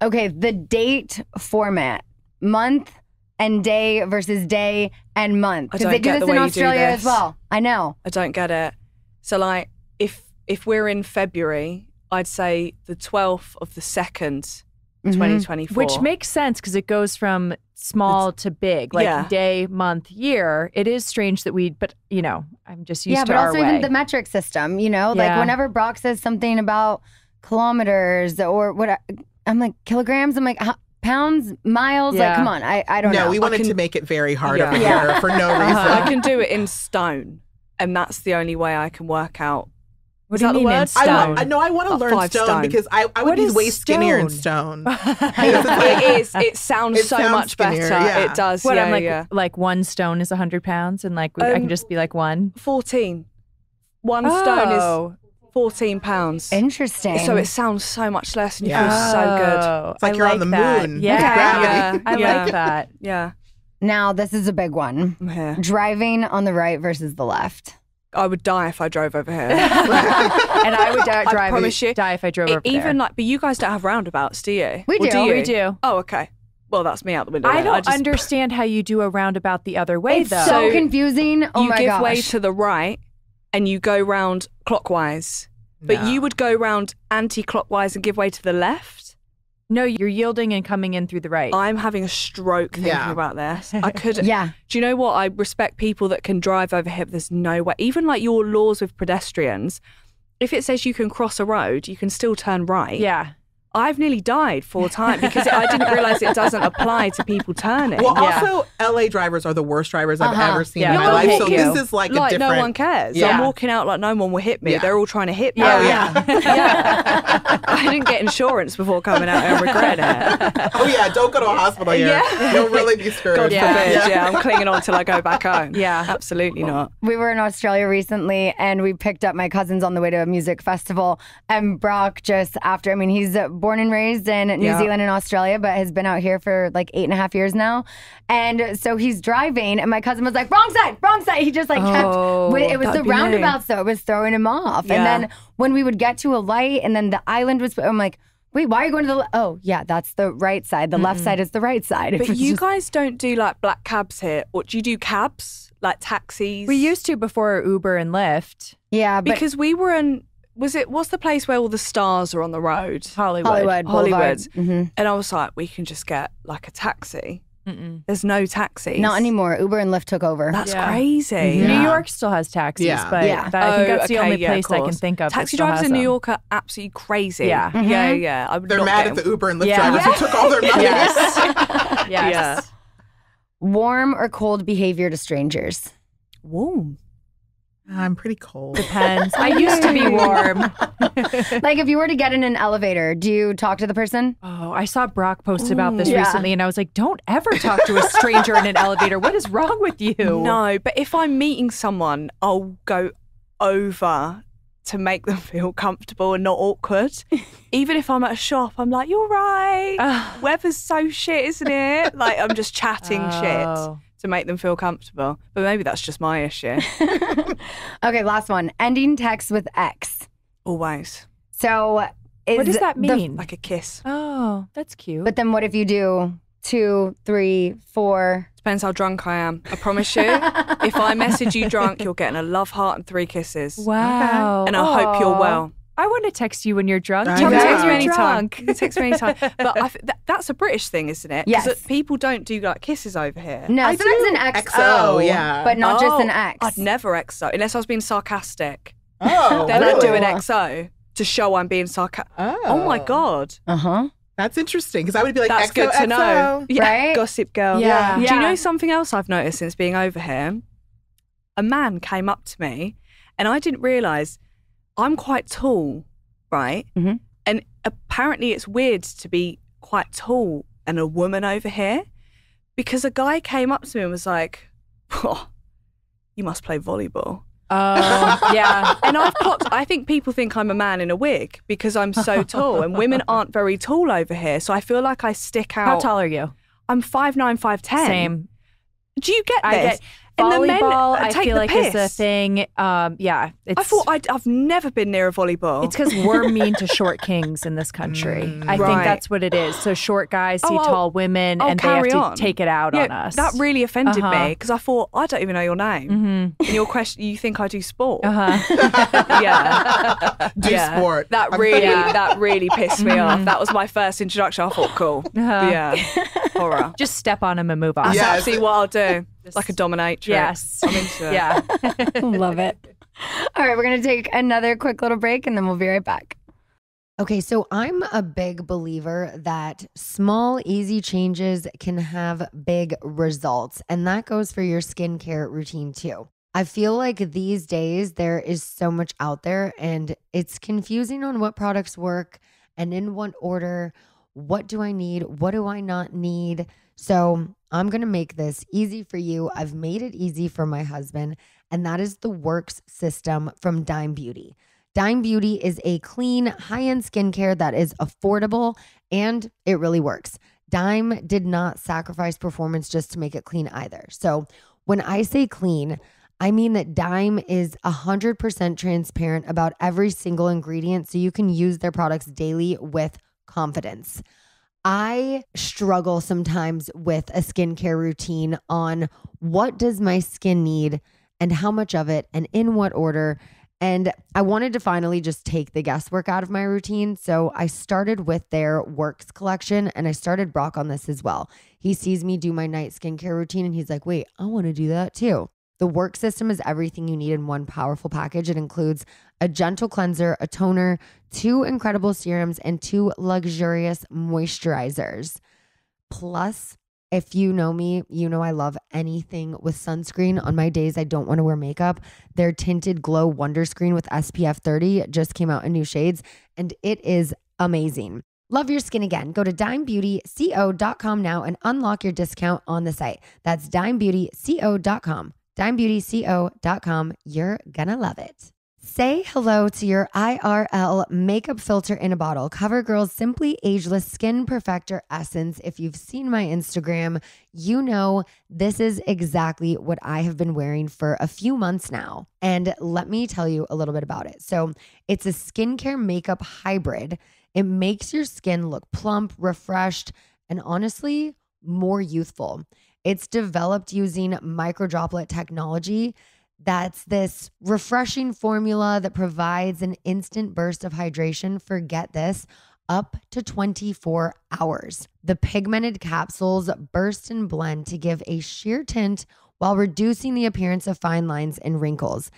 Okay, the date format month and day versus day and month. I Because don't they do this the in way you do Australia as well. I know. I don't get it. So, like, if if we're in February, I'd say the twelfth of the 2nd Mhm. twenty twenty four. Which makes sense because it goes from small to big, like Yeah. day, month, year. It is strange that we, but you know, I'm just used to it. yeah, but our also way. even the metric system, you know, like whenever Brock says something about kilometers or what, I'm like kilograms. I'm like pounds, miles. Like, come on, I, I don't no, know. we wanted can- to make it very hard Yeah. over Yeah. here for no reason. I can do it in stone, and that's the only way I can work out. What Is do you that the mean in word? I, stone? want, I know I want to learn stone, stone. because I, I would What be is way skinnier in stone? stone. it is. It sounds It so sounds much better. yeah. It does. What yeah, I'm like, yeah. like one stone is hundred pounds, and like I Um, can just be like one. Fourteen. One stone is Oh. fourteen pounds. Interesting. So it sounds so much less, and you Yeah. feel so good. Oh, It's like I you're on the that. moon with Yeah, gravity. I Yeah. like that. Yeah, now this is a big one. I'm. Driving on the right versus the left. I would die if I drove over here. and I would die, I promise you, die if I drove It- over there. even like, but you guys don't have roundabouts, do you? We Or do. you? we do. Oh, okay. Well, that's me out the window. I then. don't just- understand how you do a roundabout the other way It's though. so So confusing. Oh you my give gosh. way to the right, and you go round clockwise. But No. you would go round anti-clockwise and give way to the left. No, you're yielding and coming in through the right. I'm having a stroke thinking Yeah. about this. I could. yeah. Do you know what? I respect people that can drive over here. There's no way. Even like your laws with pedestrians, if it says you can cross a road, you can still turn right. yeah. I've nearly died four times because I didn't realize it doesn't apply to people turning. Well, Yeah. also, LA drivers are the worst drivers I've Uh-huh. ever seen Yeah, in my they'll life. So you. this is like, like a different. no one cares. Yeah. I'm walking out like no one will hit me. Yeah. They're all trying to hit me. Oh yeah. yeah. I didn't get insurance before coming out and regretting it. oh yeah. Don't go to a hospital here. Yeah. You'll really be screwed. God Yeah. forbid. Yeah. I'm clinging on till I go back home. Yeah. Absolutely not. We were in Australia recently and we picked up my cousins on the way to a music festival. And Brock, just after, I mean, he's uh, born and raised in New Yeah. Zealand and Australia, but has been out here for like eight and a half years now. And so he's driving, and my cousin was like, wrong side, wrong side. He just like Oh, kept, it was the that'd be me. roundabouts though, it was throwing him off. Yeah. And then when we would get to a light and then the island was, I'm like, wait, why are you going to the, le-? oh, yeah, that's the right side. The left side is the right side. But you just- guys don't do like black cabs here. Or do you do cabs? Like taxis? We used to before Uber and Lyft. yeah, but because we were in was it what's the place where all the stars are on the road? Hollywood. Hollywood, Hollywood. Boulevard. Mhm. And I was like, we can just get like a taxi. Mm-mm. There's no taxis. Not anymore. Uber and Lyft took over. That's Yeah. crazy. New York still has taxis, Yeah. but Yeah. that, I think Oh, that's the only yeah, place I can think of. Taxi drivers has in New. York are absolutely crazy. Yeah. yeah, yeah. I would They're mad get at the. Uber and Lyft Yeah. drivers who took all their money. Yes. yes. Yeah. Warm or cold behavior to strangers? Warm. I'm pretty cold. Depends. I used to be warm. like if you were to get in an elevator, do you talk to the person? Oh, I saw Brock post about this Yeah. recently, and I was like, "Don't ever talk to a stranger in an elevator. What is wrong with you?" No, but if I'm meeting someone, I'll go over to make them feel comfortable and not awkward. Even if I'm at a shop, I'm like, "You're right. Weather's so shit, isn't it?" Like I'm just chatting Oh. shit to make them feel comfortable. But maybe that's just my issue. Okay, last one. Ending text with X. Always So is What does that the- mean? like a kiss. oh, that's cute. but then what if you do two, three, four? Depends how drunk I am. I promise you. if I message you drunk, you're getting a love heart and three kisses. wow. And I hope you're Aw. well. I want to text you when you're drunk. I Tell You me know. can text me you're anytime. drunk. You can text me anytime. But I, th- that, that's a British thing, isn't it? 'Cause Yes. it- people don't do like kisses over here. No, I sometimes do. an XO, XO, yeah. but not just an Oh, X. I'd never XO unless I was being sarcastic. Oh, Then I'd do an really? XO to show I'm being sarcastic. Oh. Oh my god, Uh huh. That's interesting because I would be like, that's XO, good to know. XO. Yeah, Right? gossip girl. Yeah. Do you know something else I've noticed since being over here? A man came up to me, and I didn't realize I'm quite tall, right? Mhm. And apparently, it's weird to be quite tall and a woman over here, because a guy came up to me and was like, oh, "You must play volleyball." Oh, yeah. And I've clocked, I think people think I'm a man in a wig because I'm so tall, and women aren't very tall over here. So I feel like I stick out. How tall are you? I'm five nine, five ten. Same. Do you get this? I get And the men volleyball. I take feel the like is a thing. Um, yeah, it's. I thought I'd, I've never been near a volleyball. It's because we're mean to short kings in this country. I think that's what it is. So short guys see Oh, tall women, I'll and they have carry to on. take it out yeah, on us. that really offended Uh-huh. me because I thought I don't even know your name. hmm And your question, you think I do sport? Uh-huh. Yeah, Do yeah. sport. That really, Yeah. that really pissed me off. That was my first introduction. I thought, cool. Uh-huh. Yeah, horror. Just step on him and move on. That's Yes. what I'll do. Like a dominatrix. Yes. I'm into it. Yeah. Love it. All right, we're going to take another quick little break and then we'll be right back. Okay, so I'm a big believer that small, easy changes can have big results, and that goes for your skincare routine too. I feel like these days there is so much out there, and it's confusing on what products work and in what order. What do I need? What do I not need? So I'm going to make this easy for you. I've made it easy for my husband, and that is the Works system from Dime Beauty. Dime Beauty is a clean, high end skincare that is affordable and it really works. Dime did not sacrifice performance just to make it clean either. So when I say clean, I mean that Dime is 100% transparent about every single ingredient so you can use their products daily with confidence. I struggle sometimes with a skincare routine on what does my skin need and how much of it and in what order. And I wanted to finally just take the guesswork out of my routine. So I started with their works collection and I started Brock on this as well. He sees me do my night skincare routine and he's like, wait, I want to do that too. The work system is everything you need in one powerful package. It includes a gentle cleanser, a toner, two incredible serums, and two luxurious moisturizers. Plus, if you know me, you know I love anything with sunscreen. On my days I don't want to wear makeup, their tinted glow wonder screen with SPF 30 just came out in new shades and it is amazing. Love your skin again. Go to dimebeautyco.com now and unlock your discount on the site. That's dimebeautyco.com. Dimebeautyco.com. You're gonna love it. Say hello to your IRL makeup filter in a bottle. CoverGirl's Simply Ageless Skin Perfector Essence. If you've seen my Instagram, you know this is exactly what I have been wearing for a few months now. And let me tell you a little bit about it. So, it's a skincare makeup hybrid. It makes your skin look plump, refreshed, and honestly, more youthful. It's developed using microdroplet technology that's this refreshing formula that provides an instant burst of hydration. Forget this. Up to 24 hours. The pigmented capsules burst and blend to give a sheer tint while reducing the appearance of fine lines and wrinkles.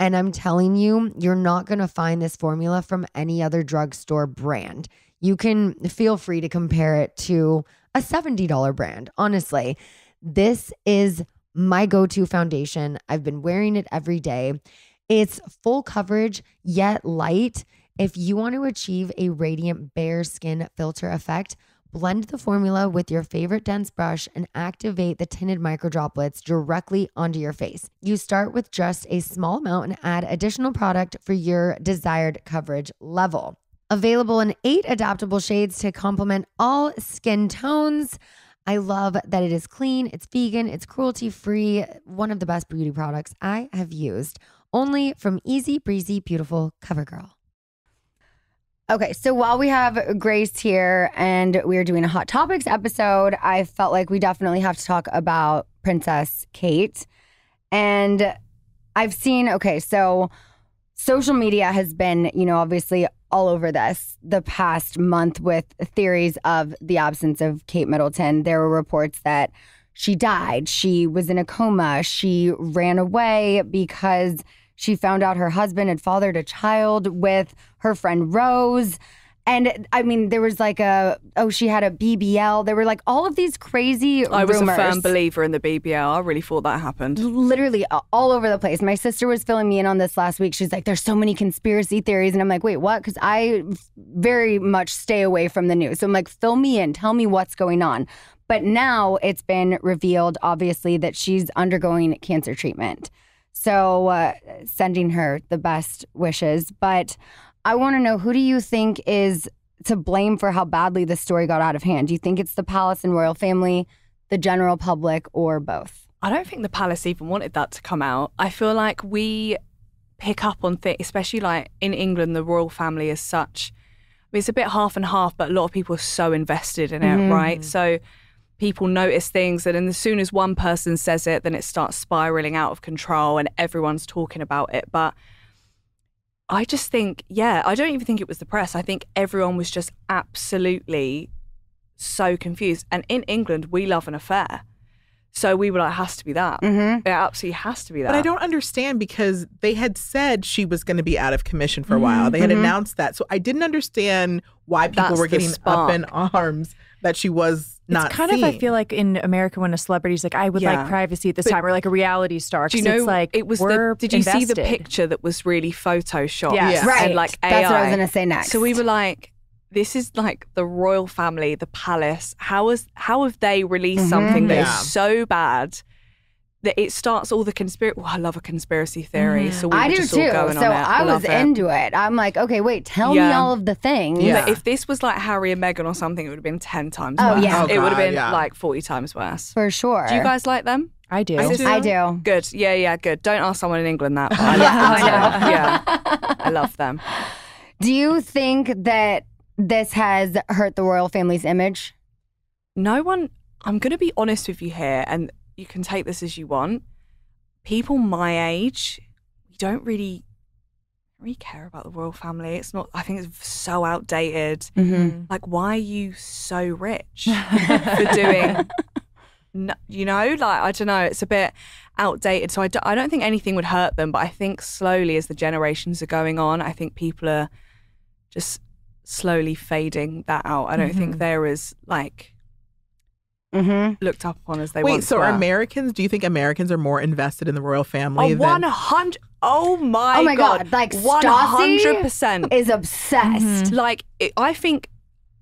And I'm telling you, you're not going to find this formula from any other drugstore brand. You can feel free to compare it to a $70 brand. Honestly, this is my go to foundation. I've been wearing it every day. It's full coverage, yet light. If you want to achieve a radiant bare skin filter effect, blend the formula with your favorite dense brush and activate the tinted microdroplets directly onto your face. You start with just a small amount and add additional product for your desired coverage level. Available in eight adaptable shades to complement all skin tones. I love that it is clean, it's vegan, it's cruelty free. One of the best beauty products I have used. Only from Easy Breezy Beautiful CoverGirl. Okay, so while we have Grace here and we're doing a Hot Topics episode, I felt like we definitely have to talk about Princess Kate. And I've seen, okay, so social media has been, you know, obviously all over this the past month with theories of the absence of Kate Middleton. There were reports that she died, she was in a coma, she ran away because she found out her husband had fathered a child with her friend Rose. And I mean, there was like a oh, she had a BBL. There were like all of these crazy. I was rumors a firm believer in the BBL. I really thought that happened. literally all over the place. My sister was filling me in on this last week. She's like, "There's so many conspiracy theories," and I'm like, "Wait, what?" Because I very much stay away from the news. So I'm like, "Fill me in. Tell me what's going on." But now it's been revealed, obviously, that she's undergoing cancer treatment. So uh, sending her the best wishes. But I want to know who do you think is to blame for how badly the story got out of hand? Do you think it's the palace and royal family, the general public, or both? I don't think the palace even wanted that to come out. I feel like we pick up on things, especially like in England, the royal family is such. I mean, it's a bit half and half, but a lot of people are so invested in it, mm-hmm. right? So people notice things, and then as soon as one person says it, then it starts spiraling out of control, and everyone's talking about it. But I just think, yeah, I don't even think it was the press. I think everyone was just absolutely so confused. And in England, we love an affair. So we were like, it has to be that. Mm-hmm. It absolutely has to be that. But I don't understand because they had said she was going to be out of commission for a while. They had announced that. So I didn't understand why people That's were getting up in arms that she was not it's kind of I feel like in America when a celebrity's like I would Yeah. like privacy at this But time or like a reality star. Do you 'cause know it's like it was we're the? Did you see the picture that was really photoshopped? Yes. and, Right. like AI? That's what I was going to say next. So we were like, this is like the royal family, the palace. How is how have they released mm-hmm. something that is Yeah. so bad that it starts all the conspiracy. Well, I love a conspiracy theory, mm-hmm. so we I do too. all So going on it. I was it. into it. I'm like, okay, wait, tell me all of the things. Yeah. But if this was like Harry and Meghan or something, it would have been ten times Oh, worse. yeah. Oh, it would have God, been yeah. like forty times worse. For sure. Do you guys like them? I do. I do. I do. Good. Yeah, yeah, good. Don't ask someone in England that. But I love them too. Yeah, I love them. Do you think that this has hurt the royal family's image? No one. I'm going to be honest with you here, and you can take this as you want. People my age, we don't really, really care about the royal family. It's not. I think it's so outdated. Mm-hmm. Like, why are you so rich for doing? No, you know, like I don't know. It's a bit outdated. So I don't, I don't think anything would hurt them. But I think slowly, as the generations are going on, I think people are just slowly fading that out. I don't think they're as like Mm-hmm. looked up on as they Wait, once so were. are Americans? Do you think Americans are more invested in the royal family? Oh, than- one hundred. Oh my, Oh my God, like, hundred percent. Is obsessed. Like it, I think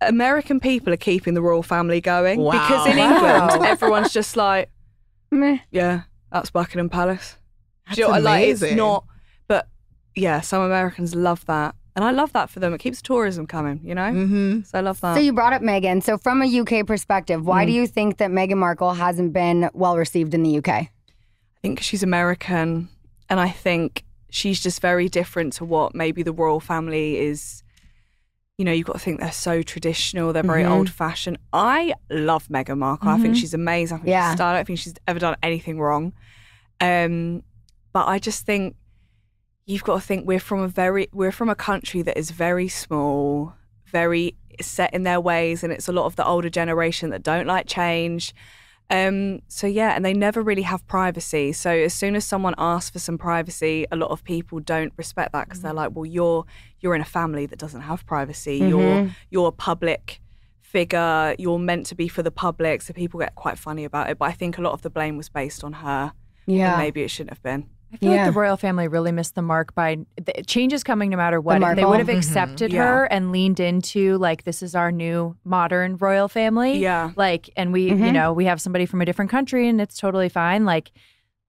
American people are keeping the royal family going Wow. because in Wow. England everyone's just like, Meh. yeah, that's Buckingham Palace. That's you know what- like it's amazing. not, but yeah, some Americans love that, and I love that for them. It keeps tourism coming, you know. Mm-hmm. So I love that. So you brought up Meghan. So from a UK perspective, why Mm. do you think that Meghan Markle hasn't been well received in the UK? I think she's American, and I think she's just very different to what maybe the royal family is. You know, you've got to think they're so traditional. They're very Mhm. old fashioned. I love Meghan Markle. I think she's amazing. I think Yeah. she's star- I don't think she's ever done anything wrong. Um, but I just think you've got to think we're from a very we're from a country that is very small, very set in their ways, and it's a lot of the older generation that don't like change. Um, so yeah, and they never really have privacy. So as soon as someone asks for some privacy, a lot of people don't respect that because they're like, "Well, you're you're in a family that doesn't have privacy. You're you're a public figure. You're meant to be for the public." So people get quite funny about it. But I think a lot of the blame was based on her. Yeah. and maybe it shouldn't have been. I feel Yeah. like the royal family really missed the mark by the change is coming no matter what. If they would have accepted Yeah. her and leaned into like this is our new modern royal family. Yeah. Like and we Mhm. you know, we have somebody from a different country and it's totally fine. Like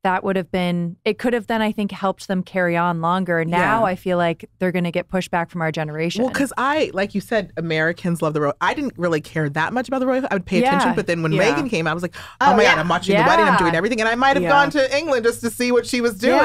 that would have been it could have then I think helped them carry on longer. Now Yeah. I feel like they're gonna get pushback from our generation. Well, because I, like you said, Americans love the royal. I didn't really care that much about the royal. I would pay attention, but then when Yeah. Meghan came, I was like, oh, Oh, my yeah. god, I'm watching the wedding. I'm doing everything, and I might have Yeah. gone to England just to see what she was doing.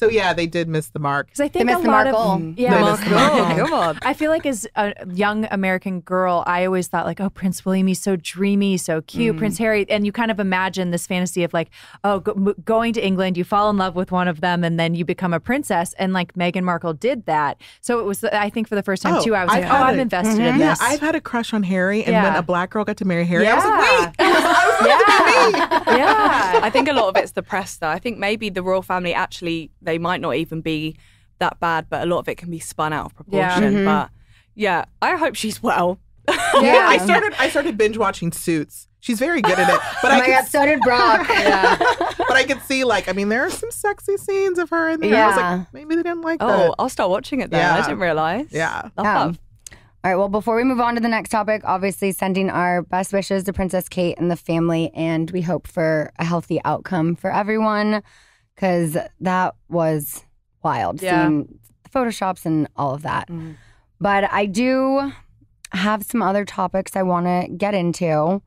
Yeah. So yeah, they did miss the mark. Because I think missed a the lot Markle. of Mm. yeah, They missed the Markle. Come on. I feel like as a young American girl, I always thought like, oh, Prince William, he's so dreamy, so cute. Prince Harry, and you kind of imagine this fantasy of like, oh, go, going to England, you fall in love with one of them, and then you become a princess. And like Meghan Markle did that. So it was, I think, for the first time Oh, too, I was I've like, oh, had I'm a- invested in Yeah, this. I've had a crush on Harry, and when a black girl got to marry Harry, I was like, wait, yeah, yeah. I think a lot of it's the press, though. I think maybe the royal family actually they might not even be that bad, but a lot of it can be spun out of proportion. Mhm. But yeah, I hope she's well. Yeah. I started, I started binge watching Suits. She's very good at it, but oh I my could God, so did Brock. Yeah. But I could see like I mean there are some sexy scenes of her in there. I was like maybe they didn't like Oh, that. I'll start watching it then. I didn't realize. Yeah. Love Yeah. All right, well, before we move on to the next topic, obviously sending our best wishes to Princess Kate and the family, and we hope for a healthy outcome for everyone because that was wild Yeah. seeing the photoshops and all of that. Mm. But I do have some other topics I want to get into.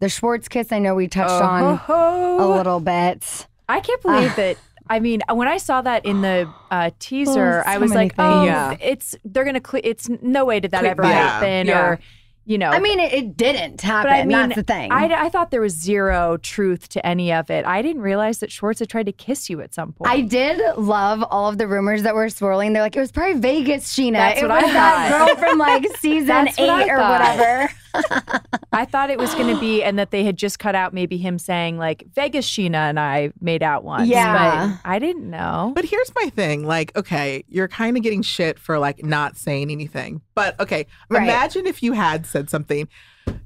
The Schwartz kiss, I know we touched on a little bit. I can't believe Ah. that. I mean, when I saw that in the uh, teaser, Oh, I was many like, "Oh. Yeah. it's they're gonna. Cle- it's no way did that Click ever that. happen, Yeah. or you know." I mean, it, it didn't happen. But I mean, That's the thing. I, I thought there was zero truth to any of it. I didn't realize that Schwartz had tried to kiss you at some point. I did love all of the rumors that were swirling. They're like, it was probably Vegas, Scheana. That's it what was I that thought. girl from like season That's what eight or thought. whatever. I thought it was going to be, and that they had just cut out maybe him saying like Vegas Scheana and I made out once. Yeah. but I didn't know. But here's my thing. Like, okay, you're kind of getting shit for like not saying anything. But okay, Right. imagine if you had said something.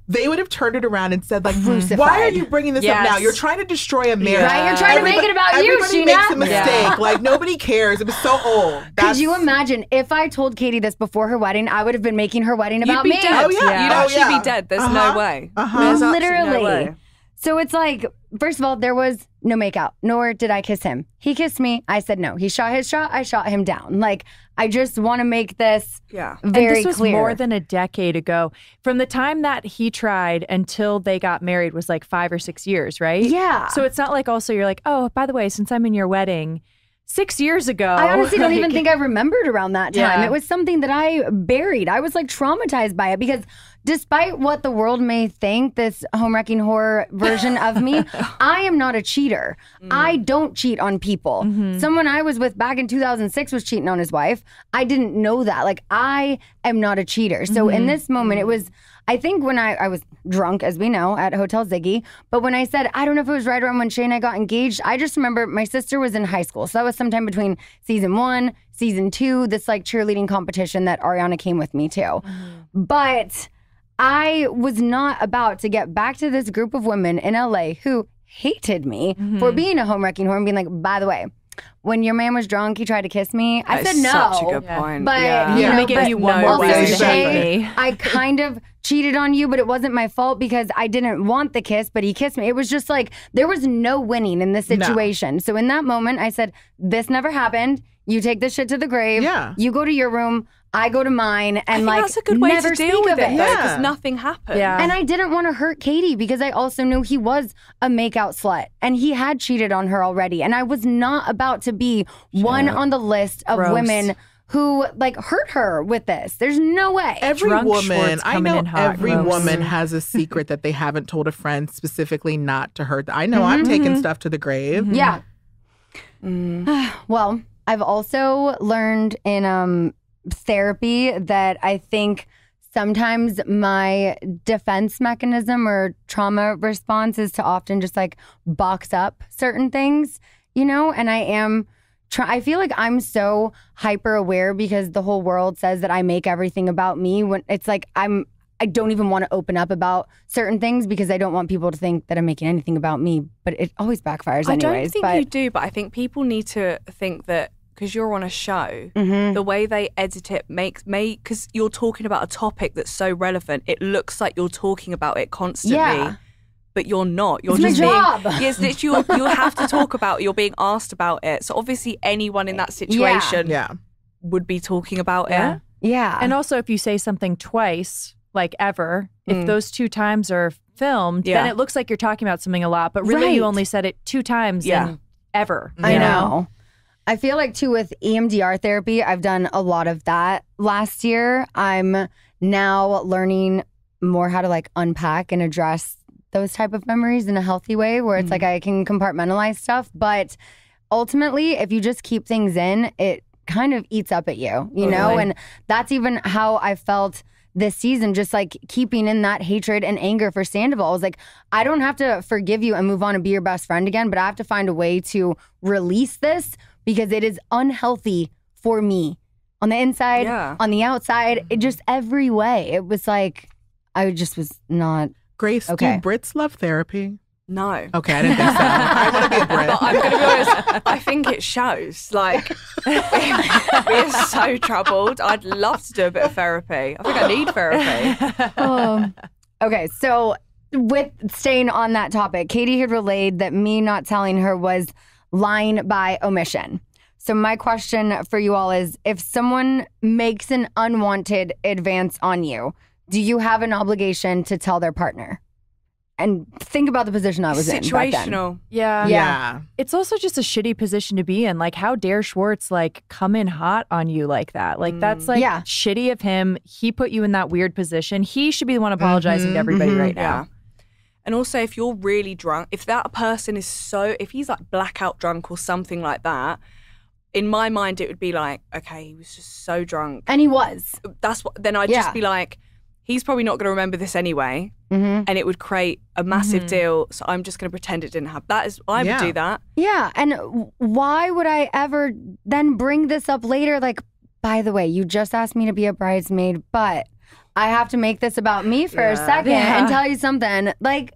They would have turned it around and said, like, Crucified. why are you bringing this up now? You're trying to destroy a marriage. Right? You're trying to make it about you, everybody Scheana. makes a mistake. Yeah. Like, nobody cares. It was so old. Could you imagine if I told Katie this before her wedding, I would have been making her wedding You'd about be me. dead. Oh, yeah. You'd Oh, actually yeah. be dead. There's Uh-huh. no way. Uh-huh. There's absolutely no Literally. way. So it's like, first of all, there was no makeout, nor did I kiss him. He kissed me. I said no. He shot his shot. I shot him down. Like, I just want to make this Yeah. very and this was clear. more than a decade ago. From the time that he tried until they got married was like five or six years, right? Yeah. So it's not like also you're like, oh, by the way, since I'm in your wedding, six years ago. I honestly don't even think I remembered around that time. Yeah. It was something that I buried. I was like traumatized by it because despite what the world may think, this home wrecking horror version of me, I am not a cheater. Mm. I don't cheat on people. Mm-hmm. Someone I was with back in 2006 was cheating on his wife. I didn't know that. Like, I am not a cheater. So in mm-hmm. this moment, it was. I think when I, I was drunk, as we know, at Hotel Ziggy, but when I said, I don't know if it was right around when Shay and I got engaged, I just remember my sister was in high school. So that was sometime between season one, season two, this like cheerleading competition that Ariana came with me to. Mm-hmm. But I was not about to get back to this group of women in LA who hated me mm-hmm. for being a home wrecking whore and being like, by the way, when your man was drunk, he tried to kiss me. I That said is no. Such a good Yeah. point. But yeah. you Yeah. know, Let me give but you one more also reason reason to Shay, hate me. I kind of cheated on you, but it wasn't my fault because I didn't want the kiss, but he kissed me. It was just like there was no winning in this No. situation. So in that moment, I said, "This never happened. You take this shit to the grave. Yeah. You go to your room. I go to mine, and I think like that's a good way never to deal speak with it, it. though, because nothing happened. Yeah. And I didn't want to hurt Katie because I also knew he was a makeout slut and he had cheated on her already. And I was not about to be one on the list of Gross. women who like hurt her with this. There's no way. Every Drunk woman, I know hot, every gross. woman has a secret that they haven't told a friend specifically not to hurt. I know I'm taking stuff to the grave. Yeah. Mm. well, I've also learned in um therapy that I think sometimes my defense mechanism or trauma response is to often just like box up certain things, you know, and I am try I feel like I'm so hyper aware because the whole world says that I make everything about me when it's like I'm I don't even want to open up about certain things because I don't want people to think that I'm making anything about me, but it always backfires I don't think but you do, but I think people need to think that because you're on a show, Mhm. the way they edit it makes may because you're talking about a topic that's so relevant. It looks like you're talking about it constantly. Yeah. But you're not. You're It's my just job. being. Yes, that you you have to talk about. You're being asked about it. So obviously, anyone in that situation Yeah. would be talking about Yeah. it. Yeah. And also, if you say something twice, like ever, if Mm. those two times are filmed, Yeah. then it looks like you're talking about something a lot. But really, Right. you only said it two times Yeah. in ever. I you know. I feel like too with EMDR therapy, I've done a lot of that last year. I'm now learning more how to like unpack and address those type of memories in a healthy way where it's like mm-hmm. I can compartmentalize stuff, but ultimately if you just keep things in, it kind of eats up at you, you know? And that's even how I felt this season, just like keeping in that hatred and anger for Sandoval. I was like, I don't have to forgive you and move on and be your best friend again, but I have to find a way to release this because it is unhealthy for me on the inside, Yeah. on the outside, it just every way. It was like, I just was not. Grace, Okay. do Brits love therapy? No. Okay, I didn't think so. I want to be a Brit. But I'm going to be honest, I think it shows. Like, we're so troubled. I'd love to do a bit of therapy. I think I need therapy. Um, okay, so with staying on that topic, Katie had relayed that me not telling her was lying by omission. So my question for you all is if someone makes an unwanted advance on you, do you have an obligation to tell their partner? And think about the position I was in. Situational. Yeah. yeah. It's also just a shitty position to be in. Like, how dare Schwartz like come in hot on you like that? Like, that's like Yeah. shitty of him. He put you in that weird position. He should be the one apologizing Mhm, to everybody mhm. right now. Yeah. And also, if you're really drunk, if that person is so, if he's like blackout drunk or something like that, in my mind, it would be like, okay, he was just so drunk. And he was. That's what, then I'd Yeah. just be like, he's probably not going to remember this anyway. hmm And it would create a massive Mhm. deal. So I'm just going to pretend it didn't happen. That is, I Yeah. would do that. Yeah. And why would I ever then bring this up later? Like, by the way, you just asked me to be a bridesmaid, but I have to make this about me for a second Yeah. and tell you something. Like,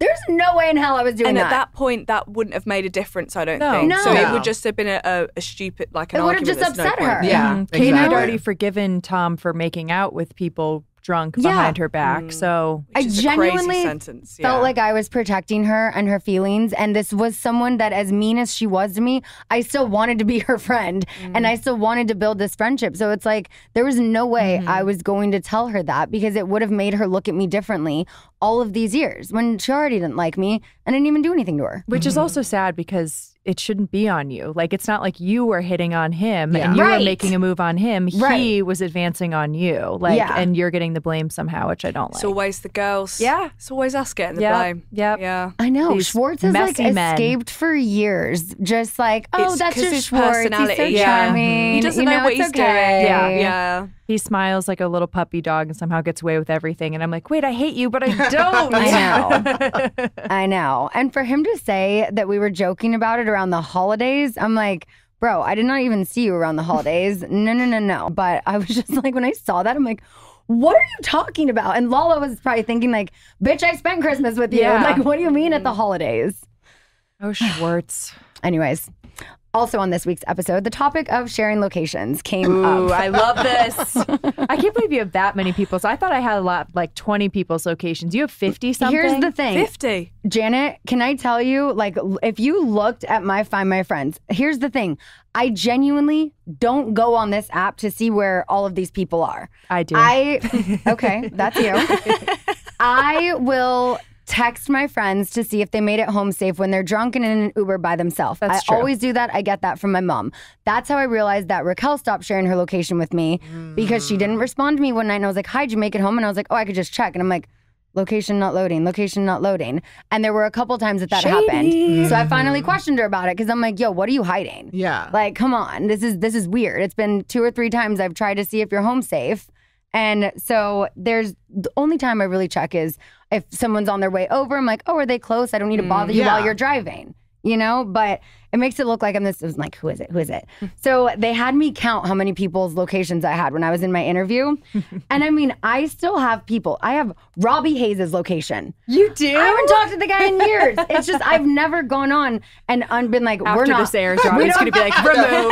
there's no way in hell I was doing and that. at that point, that wouldn't have made a difference, I don't No. think. So No. it would just have been a, a, a stupid, like an It would have just that's no upset point. her. Yeah. Mhm. Katie had already forgiven Tom for making out with people drunk Yeah. behind her back. Mm. So I Which is a genuinely crazy sentence. felt like I was protecting her and her feelings. And this was someone that, as mean as she was to me, I still wanted to be her friend mm. and I still wanted to build this friendship. So it's like there was no way mm-hmm. I was going to tell her that because it would have made her look at me differently all of these years when she already didn't like me and I didn't even do anything to her. which is mm-hmm. also sad because it shouldn't be on you. Like it's not like you were hitting on him Yeah. and you Right. were making a move on him. He Right. was advancing on you. Like Yeah. and you're getting the blame somehow, which I don't like. It's always the girls. Yeah. It's always us getting the Yep, blame. Yeah. Yeah. I know These Schwartz has like men. escaped for years, just like oh, It's that's 'cause just his Schwartz. He's so personality. Yeah. charming. He doesn't you know, what he's okay. doing. Yeah. Yeah. He smiles like a little puppy dog and somehow gets away with everything. And I'm like, wait, I hate you, but I don't. I know. I know. And for him to say that we were joking about it around the holidays, I'm like, bro, I did not even see you around the holidays. No, no, no, no. But I was just like, when I saw that, I'm like, what are you talking about? And Lala was probably thinking, like, bitch, I spent Christmas with you. Yeah. Like, what do you mean at the mm. holidays? oh, Schwartz. Anyways, also on this week's episode, the topic of sharing locations came Ooh, up. I love this. I can't believe you have that many people. So I thought I had a lot, like 20 people's locations. You have 50 something. Here's the thing. 50. Janet, can I tell you, like, if you looked at my Find My Friends, here's the thing. I genuinely don't go on this app to see where all of these people are. I do. I, okay, that's you. I will text my friends to see if they made it home safe when they're drunk and in an Uber by themselves. That's I true. always do that. I get that from my mom. That's how I realized that Raquel stopped sharing her location with me because she didn't respond to me one night and I was like, Hi, did you make it home? And I was like, Oh, I could just check. And I'm like, Location not loading, location not loading. And there were a couple times that that happened. So I mm-hmm. finally questioned her about it because I'm like, yo, what are you hiding? Yeah. Like, come on, this is this is weird. It's been two or three times I've tried to see if you're home safe. And so there's the only time I really check is if someone's on their way over. I'm like, oh, are they close? I don't need to bother you mm, yeah. while you're driving, you know? But it makes it look like I'm this. It was like, who is it? Who is it? so they had me count how many people's locations I had when I was in my interview. and I mean, I still have people. I have Robbie Hayes' location. you do? I haven't talked to the guy in years. It's just I've never gone on and un- been like, After we're not. After this airs, Robbie's going to be like, remove.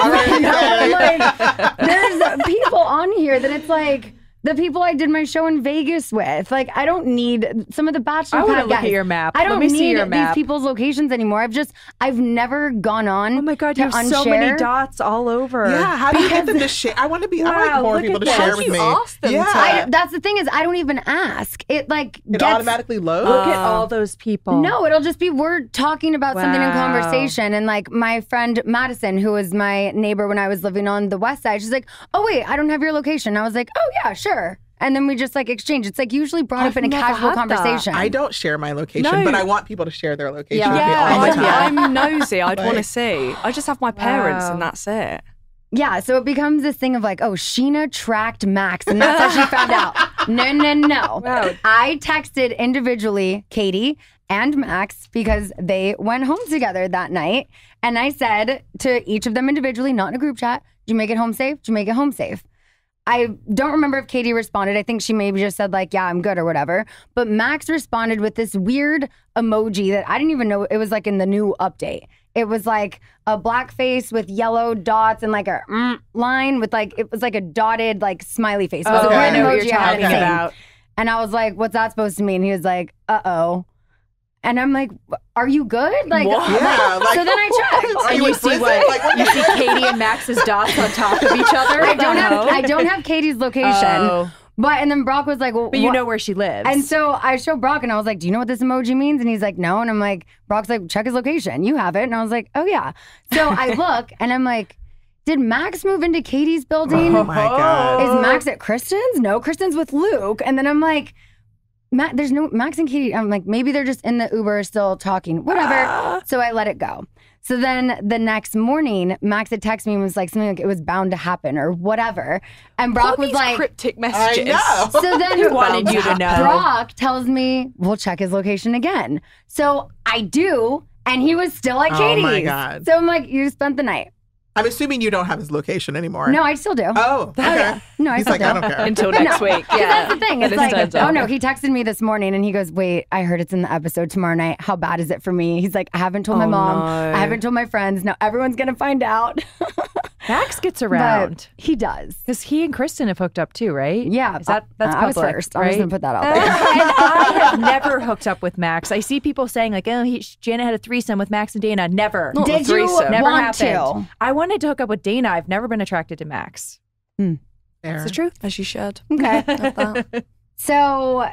Like, there's people on here that it's like the people I did my show in Vegas with. Like, I don't need some of the Bachelor I wanna Pad look at your map. I don't me see need your these people's locations anymore. I've just, I've never gone on. Oh my God, to you have so many dots all over. yeah. How do you get them to share? I want to be. I want more people to that. share How with me. ask them yeah. I, that's the thing is, I don't even ask. It like it gets, automatically loads. Look at oh. all those people. No, it'll just be we're talking about something in conversation. And like my friend Madison, who was my neighbor when I was living on the west side, she's like, Oh wait, I don't have your location. I was like, Oh yeah, sure. And then we just like exchange. It's like usually brought up in a never casual had that. conversation. I don't share my location, No. but I want people to share their location Yeah. with me Yeah, all the I'm, time. I'm nosy. I'd want to Like- see. I just have my parents Wow. and that's it. Yeah, so it becomes this thing of like, oh, Scheana tracked Max, and that's how she found out. No, no, no. Wow. I texted individually Katie and Max because they went home together that night. And I said to each of them individually, not in a group chat, did you make it home safe? Did you make it home safe? I don't remember if Katie responded. I think she maybe just said, like, yeah, I'm good or whatever. But Max responded with this weird emoji that I didn't even know it was like in the new update. It was like a black face with yellow dots and like a mm line with like, it was like a dotted like smiley face. It was a Okay. I know what emoji you're I hadn't talking seen. about. And I was like, what's that supposed to mean? He was like, uh oh. And I'm like, are you good? Like, What? like- Yeah, like- so then I checked. Are And you you see what? Like, what you see Katie and Max's dots on top of each other? I don't have. I don't have Katie's location. Oh. But and then Brock was like, well, But you what- know where she lives. And so I showed Brock and I was like, Do you know what this emoji means? And he's like, No. And I'm like, Brock's like, check his location. You have it. And I was like, Oh yeah. So I look and I'm like, Did Max move into Katie's building? Oh my god. Is Max at Kristen's? No, Kristen's with Luke. And then I'm like, Ma- there's no Max and Katie. I'm like, maybe they're just in the Uber still talking, whatever. so I let it go. So then the next morning, Max had texted me and was like something like it was bound to happen or whatever. And Brock was like, cryptic messages. I know. so then He wanted you to know. Brock tells me we'll check his location again. So I do, and he was still at Oh Katie's. my God. So I'm like, you spent the night. I'm assuming you don't have his location anymore. No, I still do. Oh, oh okay. no, I He's still like, do. I don't care. Until next week. Yeah. that's the thing. But It's like, turns oh no, he texted me this morning and he goes, wait, I heard it's in the episode tomorrow night. How bad is it for me? He's like, I haven't told my Oh, mom. no. I haven't told my friends. Now everyone's going to find out. Max gets but around he does. because he and Kristen have hooked up too, right? Yeah, Is that that's I was public, first. I was gonna put that out there. and I have never hooked up with Max. I see people saying like, "Oh, he, Janet had a threesome with Max and Dana." Never. Not a Did you threesome. Never want happened. to? I wanted to hook up with Dana. I've never been attracted to Max. Hmm. Fair. It's the truth. As you should. Okay. So,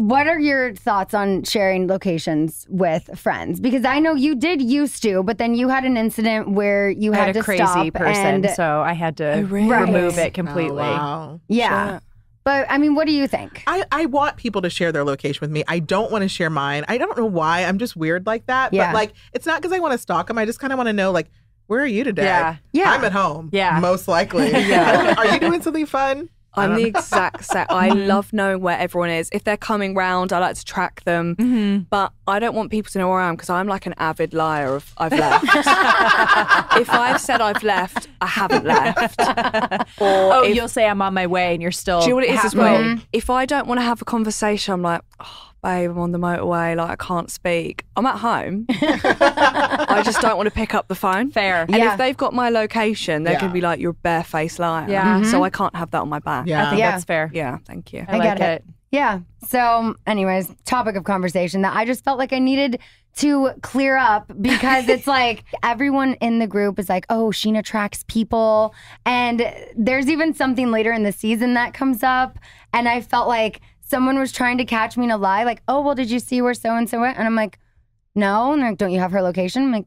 what are your thoughts on sharing locations with friends? Because I know you did used to, but then you had an incident where you I had, had to a crazy stop person, and so I had to Oh, really? remove it oh, completely. Oh, wow. yeah. Shit. But I mean, what do you think? I, I want people to share their location with me. I don't want to share mine. I don't know why. I'm just weird like that. Yeah. But like, it's not because I want to stalk them. I just kind of want to know, like, where are you today? Yeah. Yeah. I'm at home. Yeah. Most likely. Yeah. are you doing something fun? I'm the exact same. I love knowing where everyone is. If they're coming round, I like to track them. Mm-hmm. But I don't want people to know where I am because I'm like an avid liar of I've left. if I've said I've left, I haven't left. Or Oh, if, you'll say I'm on my way, and you're still. do you know what it is as well? If I don't want to have a conversation, I'm like, oh, babe, I'm on the motorway, like I can't speak. I'm at home. I just don't want to pick up the phone. Fair. And Yeah. if they've got my location, they're Yeah. can be like, you're a barefaced liar. Yeah. So mm-hmm. I can't have that on my back. Yeah. I think Yeah. that's fair. Yeah, thank you. I, I like get it. Yeah. So, anyways, topic of conversation that I just felt like I needed to clear up because it's like everyone in the group is like, oh, Scheana tracks people. And there's even something later in the season that comes up. And I felt like someone was trying to catch me in a lie, like, oh, well, did you see where so and so went? And I'm like, no. And they're like, don't you have her location? I'm like,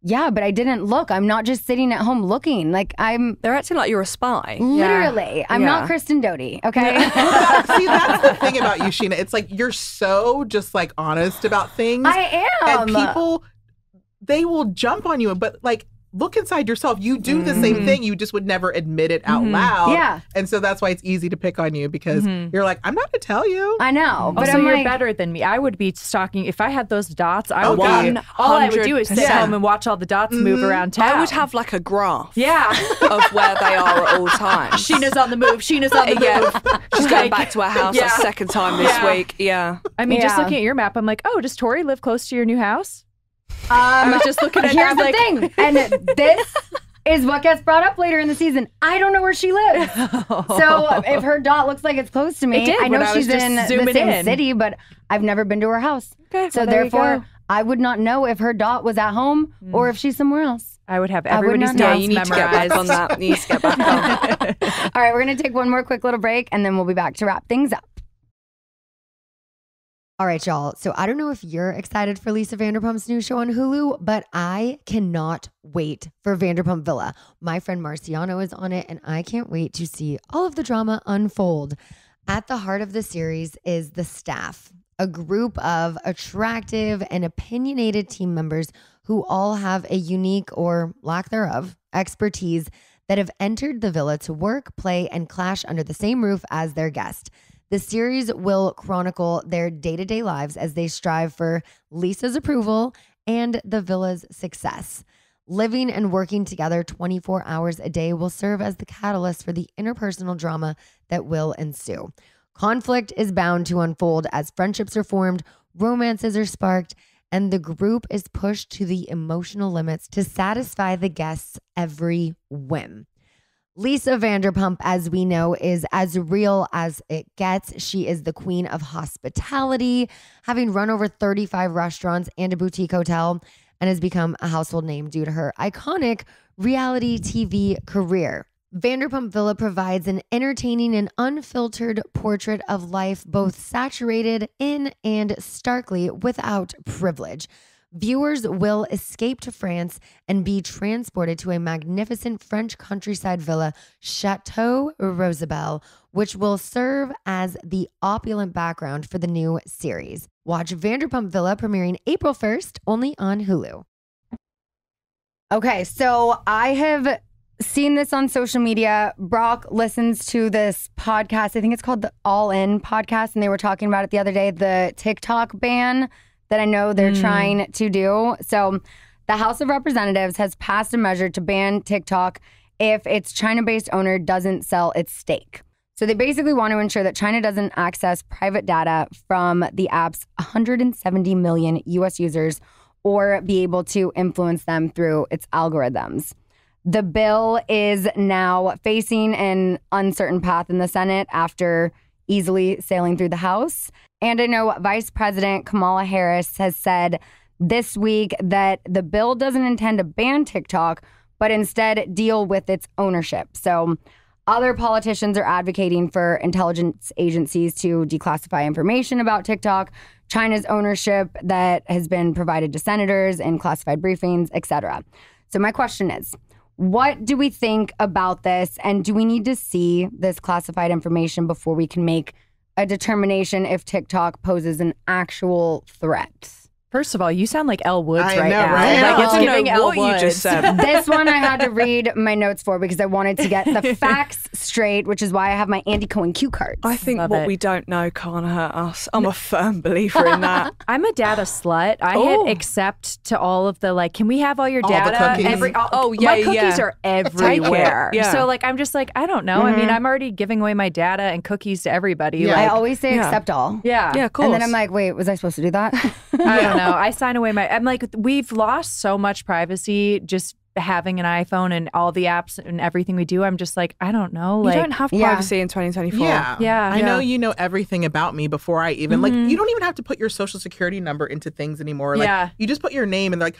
yeah, but I didn't look. I'm not just sitting at home looking. Like, I'm They're acting like you're a spy. literally, I'm not Kristen Doute, okay? See, that's the thing about you, Scheana. It's like you're so just like honest about things. I am. and people they will jump on you but like look inside yourself you do the same thing you just would never admit it out Mhm. loud Yeah. and so that's why it's easy to pick on you because Mhm. you're like i'm not gonna tell you I know, but also, I'm you're like, better than me. I would be stalking if I had those dots. I Oh, would God. be. All I would do is sit 100%. home and watch all the dots move Mhm. around town. I would have like a graph Yeah. of where they are at all times. Scheana's on the move. Scheana's on the move. yeah, she's going back to her house yeah. a second time this Yeah. week. Yeah, I mean, just looking at your map, I'm like, oh, does Tori live close to your new house? Um, I was just looking at here's the like, thing, and this is what gets brought up later in the season. I don't know where she lives, so if her dot looks like it's close to me, did I know I she's in the same in. city, but I've never been to her house. Okay, So well, there therefore. I would not know if her dot was at home or if she's somewhere else. I would have I would everybody's not yeah. You need memorized. on that. You need to get back. All right, we're gonna take one more quick little break, and then we'll be back to wrap things up. All right, y'all. So I don't know if you're excited for Lisa Vanderpump's new show on Hulu, but I cannot wait for Vanderpump Villa. My friend Marciano is on it, and I can't wait to see all of the drama unfold. At the heart of the series is the staff, a group of attractive and opinionated team members who all have a unique or lack thereof expertise that have entered the villa to work, play, and clash under the same roof as their guest. The series will chronicle their day to day lives as they strive for Lisa's approval and the villa's success. Living and working together 24 hours a day will serve as the catalyst for the interpersonal drama that will ensue. Conflict is bound to unfold as friendships are formed, romances are sparked, and the group is pushed to the emotional limits to satisfy the guests' every whim. Lisa Vanderpump, as we know, is as real as it gets. She is the queen of hospitality, having run over 35 restaurants and a boutique hotel, and has become a household name due to her iconic reality TV career. Vanderpump Villa provides an entertaining and unfiltered portrait of life, both saturated in and starkly without privilege. Viewers will escape to France and be transported to a magnificent French countryside villa, Chateau Rosabelle, which will serve as the opulent background for the new series. Watch Vanderpump Villa premiering April 1st only on Hulu. Okay, so I have seen this on social media. Brock listens to this podcast. I think it's called the All In podcast, and they were talking about it the other day the TikTok ban that I know they're hmm. trying to do. So, the House of Representatives has passed a measure to ban TikTok if its China based owner doesn't sell its stake. So, they basically want to ensure that China doesn't access private data from the app's 170 million US users or be able to influence them through its algorithms. The bill is now facing an uncertain path in the Senate after easily sailing through the House. And I know Vice President Kamala Harris has said this week that the bill doesn't intend to ban TikTok, but instead deal with its ownership. So other politicians are advocating for intelligence agencies to declassify information about TikTok, China's ownership that has been provided to senators in classified briefings, etc. So my question is, what do we think about this and do we need to see this classified information before we can make a determination if TikTok poses an actual threat? First of all, you sound like Elle Woods I right know, now. right? Like it's don't giving know Elle what you Woods. just said. this one I had to read my notes for because I wanted to get the facts straight, which is why I have my Andy Cohen cue cards. I think Love what it. we don't know can't hurt us. I'm a firm believer in that. I'm a data slut. I hit accept to all of the like. Can we have all your All the data? cookies. Every, all, Oh, yeah, my cookies yeah. are everywhere. Yeah. So like, I'm just like, I don't know. I mean, mm-hmm. I'm already giving away my data and cookies to everybody. Yeah. I always say yeah. accept all. yeah, Yeah, of course. And then I'm like, wait, was I supposed to do that? I know. I sign away my. I'm like, we've lost so much privacy just having an iPhone and all the apps and everything we do. I'm just like, I don't know. you don't have Yeah. privacy in 2024. Yeah. Yeah. I know you know everything about me before I even like you don't even have to put your social security number into things anymore. Like Yeah. you just put your name and like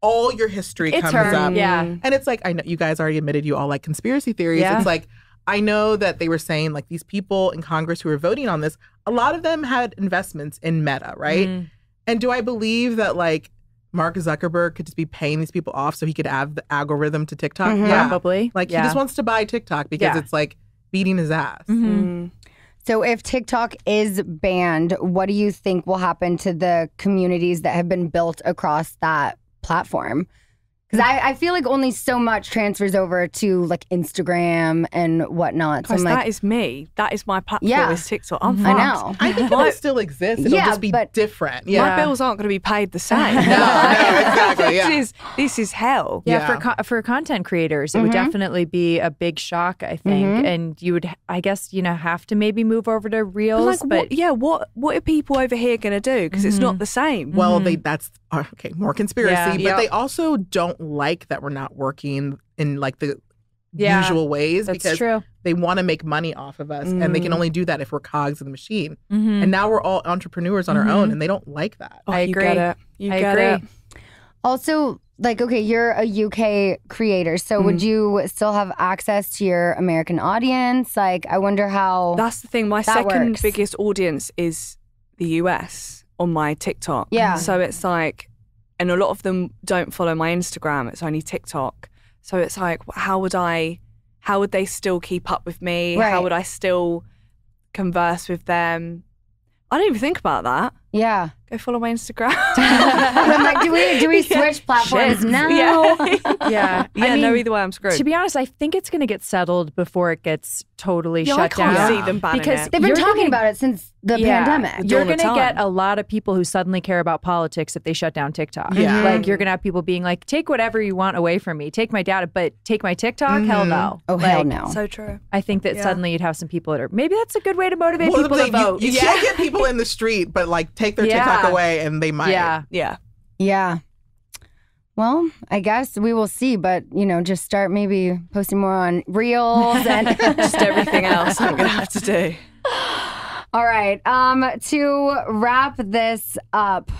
all your history It's comes her. up. Yeah. And it's like I know you guys already admitted you all like conspiracy theories. Yeah. It's like I know that they were saying like these people in Congress who were voting on this, a lot of them had investments in Meta, right? Mm. And do I believe that like Mark Zuckerberg could just be paying these people off so he could add the algorithm to TikTok? Mhm. Yeah. probably. Like yeah. he just wants to buy TikTok because Yeah. it's like beating his ass. Mhm. Mm. so if TikTok is banned, what do you think will happen to the communities that have been built across that platform? Because I, I feel like only so much transfers over to like Instagram and whatnot. So Because I'm like, that is me. That is my platform. Yeah. Is TikTok. I'm I know. I think it'll still exist. It'll Yeah, just be but- different. My bills aren't going to be paid the same. no, exactly, Yeah. this is this is hell. Yeah, Yeah. for co- for content creators, it would Mhm. definitely be a big shock. I think, Mhm. and you would, I guess, you know, have to maybe move over to But Reels. like, But, what, yeah, what what are people over here going to do? Because it's Mm-hmm. not the same. Well, they that's uh, okay, more conspiracy, Yeah. but Yeah. they also don't like that we're not working in like the Yeah, usual ways that's because true. they want to make money off of us and they can Mm. only do that if we're cogs of the machine. Mhm. And now we're all entrepreneurs on our own and they don't like that. Oh, I you agree. get it. You I get agree. it. Also, like, okay, you're a UK creator, so Mm. would you still have access to your American audience? Like, I wonder how. That's the thing. My That second works. biggest audience is the US on my TikTok. Yeah. So it's like, and a lot of them don't follow my Instagram. It's only TikTok. So it's like, how would I, how would they still keep up with me? Right. How would I still converse with them? I don't even think about that. Yeah. Go follow my Instagram. I'm like, do we do we Yeah. switch platforms Shit. now? Yeah. Yeah, yeah, I no, either way, I'm screwed. To be honest, I think it's going to get settled before it gets totally yeah, shut I can't down. see them Because it. They've been talking gonna- about it since the Yeah. pandemic. You're going to get a lot of people who suddenly care about politics if they shut down TikTok. Yeah. Like you're going to have people being like, take whatever you want away from me. Take my data, but take my TikTok? Hell Mhm. no. Oh hell no. So true. I think that Yeah. suddenly you'd have some people that are maybe that's a good way to motivate Well, people they- to vote. You, you can't get people in the street, but like take their Yeah. TikTok away and they might. yeah. Yeah. yeah. Well, I guess we will see, but you know, just start maybe posting more on reels and Just everything else I'm going to have to do. All right. Um, to wrap this up,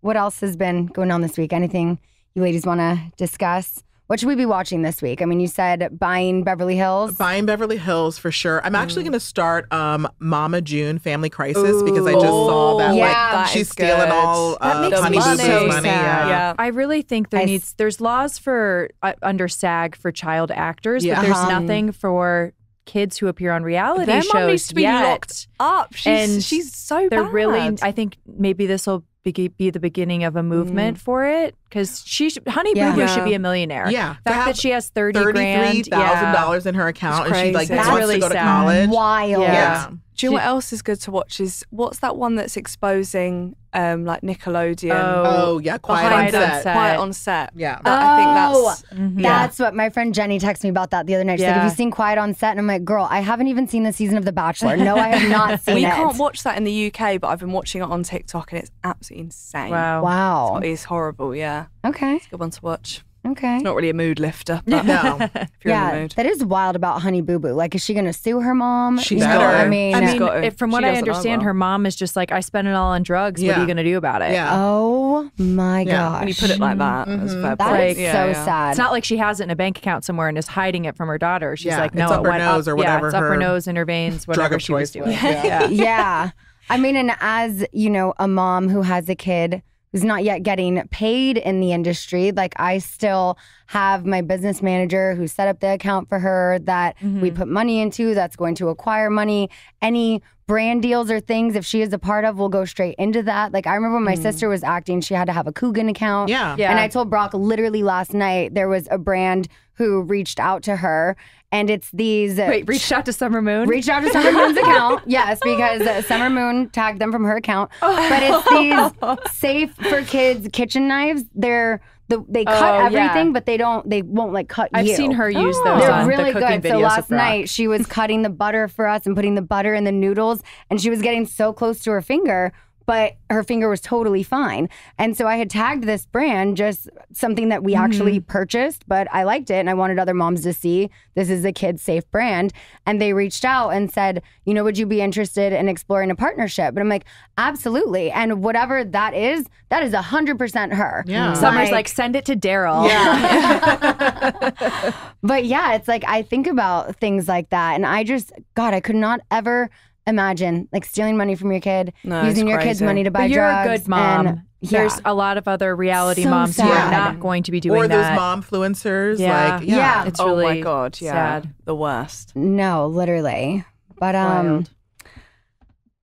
what else has been going on this week? Anything you ladies want to discuss? What should we be watching this week? I mean, you said buying Beverly Hills. Buying Beverly Hills for sure. I'm actually going to start um, Mama June Family Crisis because I just saw that Yeah. like That she's stealing good. all That uh, Honey Boo Boo's so money. Yeah. Yeah. I really think there I s- needs there's laws for uh, under SAG for child actors, Yeah. but there's Uh-huh. nothing for kids who appear on reality Their shows mum needs to be yet. locked up. She's, And she's so They're bad. really. I think maybe this will be, be the beginning of a movement mm. for it because she should, Honey Yeah. Boo Boo Yeah. should be a millionaire. Yeah. the fact that she has thirty grand, Thirty-three thousand yeah. dollars in her account, and she like. That's wants really to go to college. Wild. Yeah. Yeah. Do you know what else is good to watch? Is what's that one that's exposing um like Nickelodeon? Oh yeah, quiet on Quiet set. Set. Quiet on set. Yeah. That- I think Oh. that's Mhm. Yeah. That's what my friend Jenny texted me about that the other night. She's like, Yeah. Have you seen Quiet on Set? And I'm like, Girl, I haven't even seen the season of The Bachelor. No, I have not seen it. we it. can't watch that in the UK, but I've been watching it on TikTok and it's absolutely insane. Wow. Wow. It's horrible. Yeah, Okay. It's good one to watch. Okay. Not really a mood lifter, but No. if you're in yeah, the mood. that is wild about Honey Boo Boo. Like, is she gonna sue her mom? She You know, better. I mean, I mean, got if, from what She I understand, either. her mom is just like, I spent it all on drugs. What are you going to do about it? Yeah. oh my Yeah. gosh, when you put it like that, that's mm-hmm. fair that play. is Yeah, so yeah. sad. It's not like she has it in a bank account somewhere and is hiding it from her daughter. She's Yeah, like, it's no, up it her went nose up, or whatever Yeah, it's up her her nose and her veins, whatever she was doing. Yeah. yeah. I mean, and as you know, a mom who has a kid who's not yet getting paid in the industry, like I still have my business manager who set up the account for her that we mm-hmm. put money into that's going to acquire money. Any brand deals or things, if she is a part of, will go straight into that. Like I remember when my mm. sister was acting, she had to have a Coogan account. Yeah. Yeah. And I told Brock literally last night there was a brand who reached out to her and it's these Wait, reached out to Summer Moon? Reached out to Summer Moon's account. Yes, because uh, Summer Moon tagged them from her account. But it's these safe for kids kitchen knives. They're the they cut Oh, yeah. everything, but they don't. They won't like cut I've you. seen her use Oh. those They're on really the cooking good. So last night she was cutting the butter for us and putting the butter in the noodles, and she was getting so close to her finger, but her finger was totally fine. And so I had tagged this brand, just something that we actually Mm-hmm. purchased, but I liked it, and I wanted other moms to see this is a kid safe brand. And they reached out and said, you know, would you be interested in exploring a partnership? But I'm like, absolutely. And whatever that is, that is hundred percent her. Yeah. Summer's like, send it to Daryl. Yeah. But yeah, it's like I think about things like that, and I just, God, I could not ever imagine like stealing money from your kid, No, it's using your kid's money to buy But you're drugs. a good mom. and- yeah. There's a lot of other reality So moms who are not going to be doing that. or those mom influencers. Yeah. Like, yeah. Yeah. It's oh really my god, yeah, sad. the worst. no, literally. But um, Wild.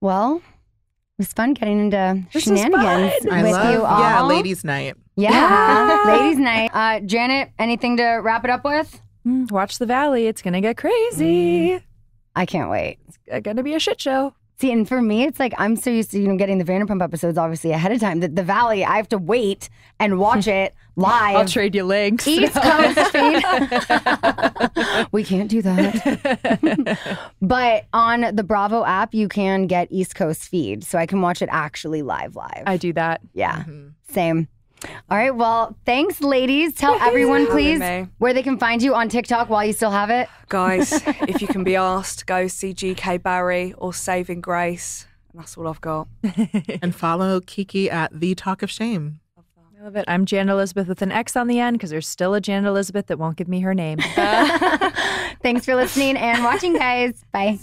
well, it was fun getting into This shenanigans fun. I with love, you all. yeah, ladies' night. Yeah, ladies' night. Uh, Janet, anything to wrap it up with? Mm, Watch the Valley. It's gonna get crazy. I can't wait. It's gonna be a shit show. See, and for me, it's like I'm so used to you know getting the Vanderpump episodes obviously ahead of time. The, the Valley, I have to wait and watch it live. I'll trade you links. East Coast feed. we can't do that. but on the Bravo app, you can get East Coast feed, so I can watch it actually live. Live. I do that. yeah, mm-hmm. same. All right. Well, thanks, ladies. Tell everyone, please, me. where they can find you on TikTok while you still have it. Guys, if you can be asked, go see GK Barry or Saving Grace. And that's all I've got. And follow Kiki at The Talk of Shame. I love it. I'm Janet Elizabeth with an X on the end because there's still a Janet Elizabeth that won't give me her name. Thanks for listening and watching, guys. Bye.